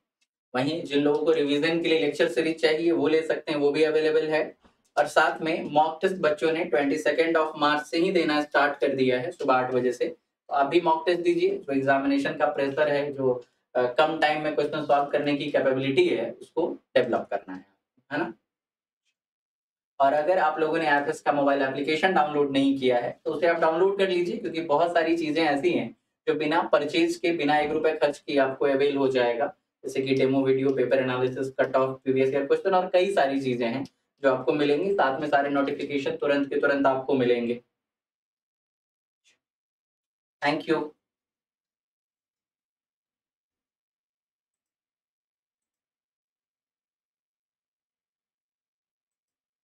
वहीं जिन लोगों को रिवीजन के लिए लेक्चर सीरीज़ चाहिए, वो ले सकते हैं, वो भी अवेलेबल है। और साथ में मॉक टेस्ट बच्चों ने ट्वेंटी सेकेंड ऑफ़ मार्च से ही देना स्टार्ट कर दिया है, सुबह आठ बजे से। तो आप भी मॉक टेस्ट दीजिए, जो एग्जामिनेशन का प्रेशर है, जो कम टाइम में क्वेश्चन सॉल्व करने की कैपेबिलिटी है, उसको डेवलप करना है है ना? और अगर आप लोगों ने एफ़ का मोबाइल एप्लीकेशन डाउनलोड नहीं किया है तो उसे आप डाउनलोड कर लीजिए, क्योंकि बहुत सारी चीज़ें ऐसी हैं जो बिना परचेज के, बिना एक रुपए खर्च किए आपको अवेल हो जाएगा। जैसे कि demo video paper analysis cut off previous year question और कई सारी चीज़ें हैं जो आपको मिलेंगी। साथ में सारे नोटिफिकेशन तुरंत के तुरंत आपको मिलेंगे। Thank you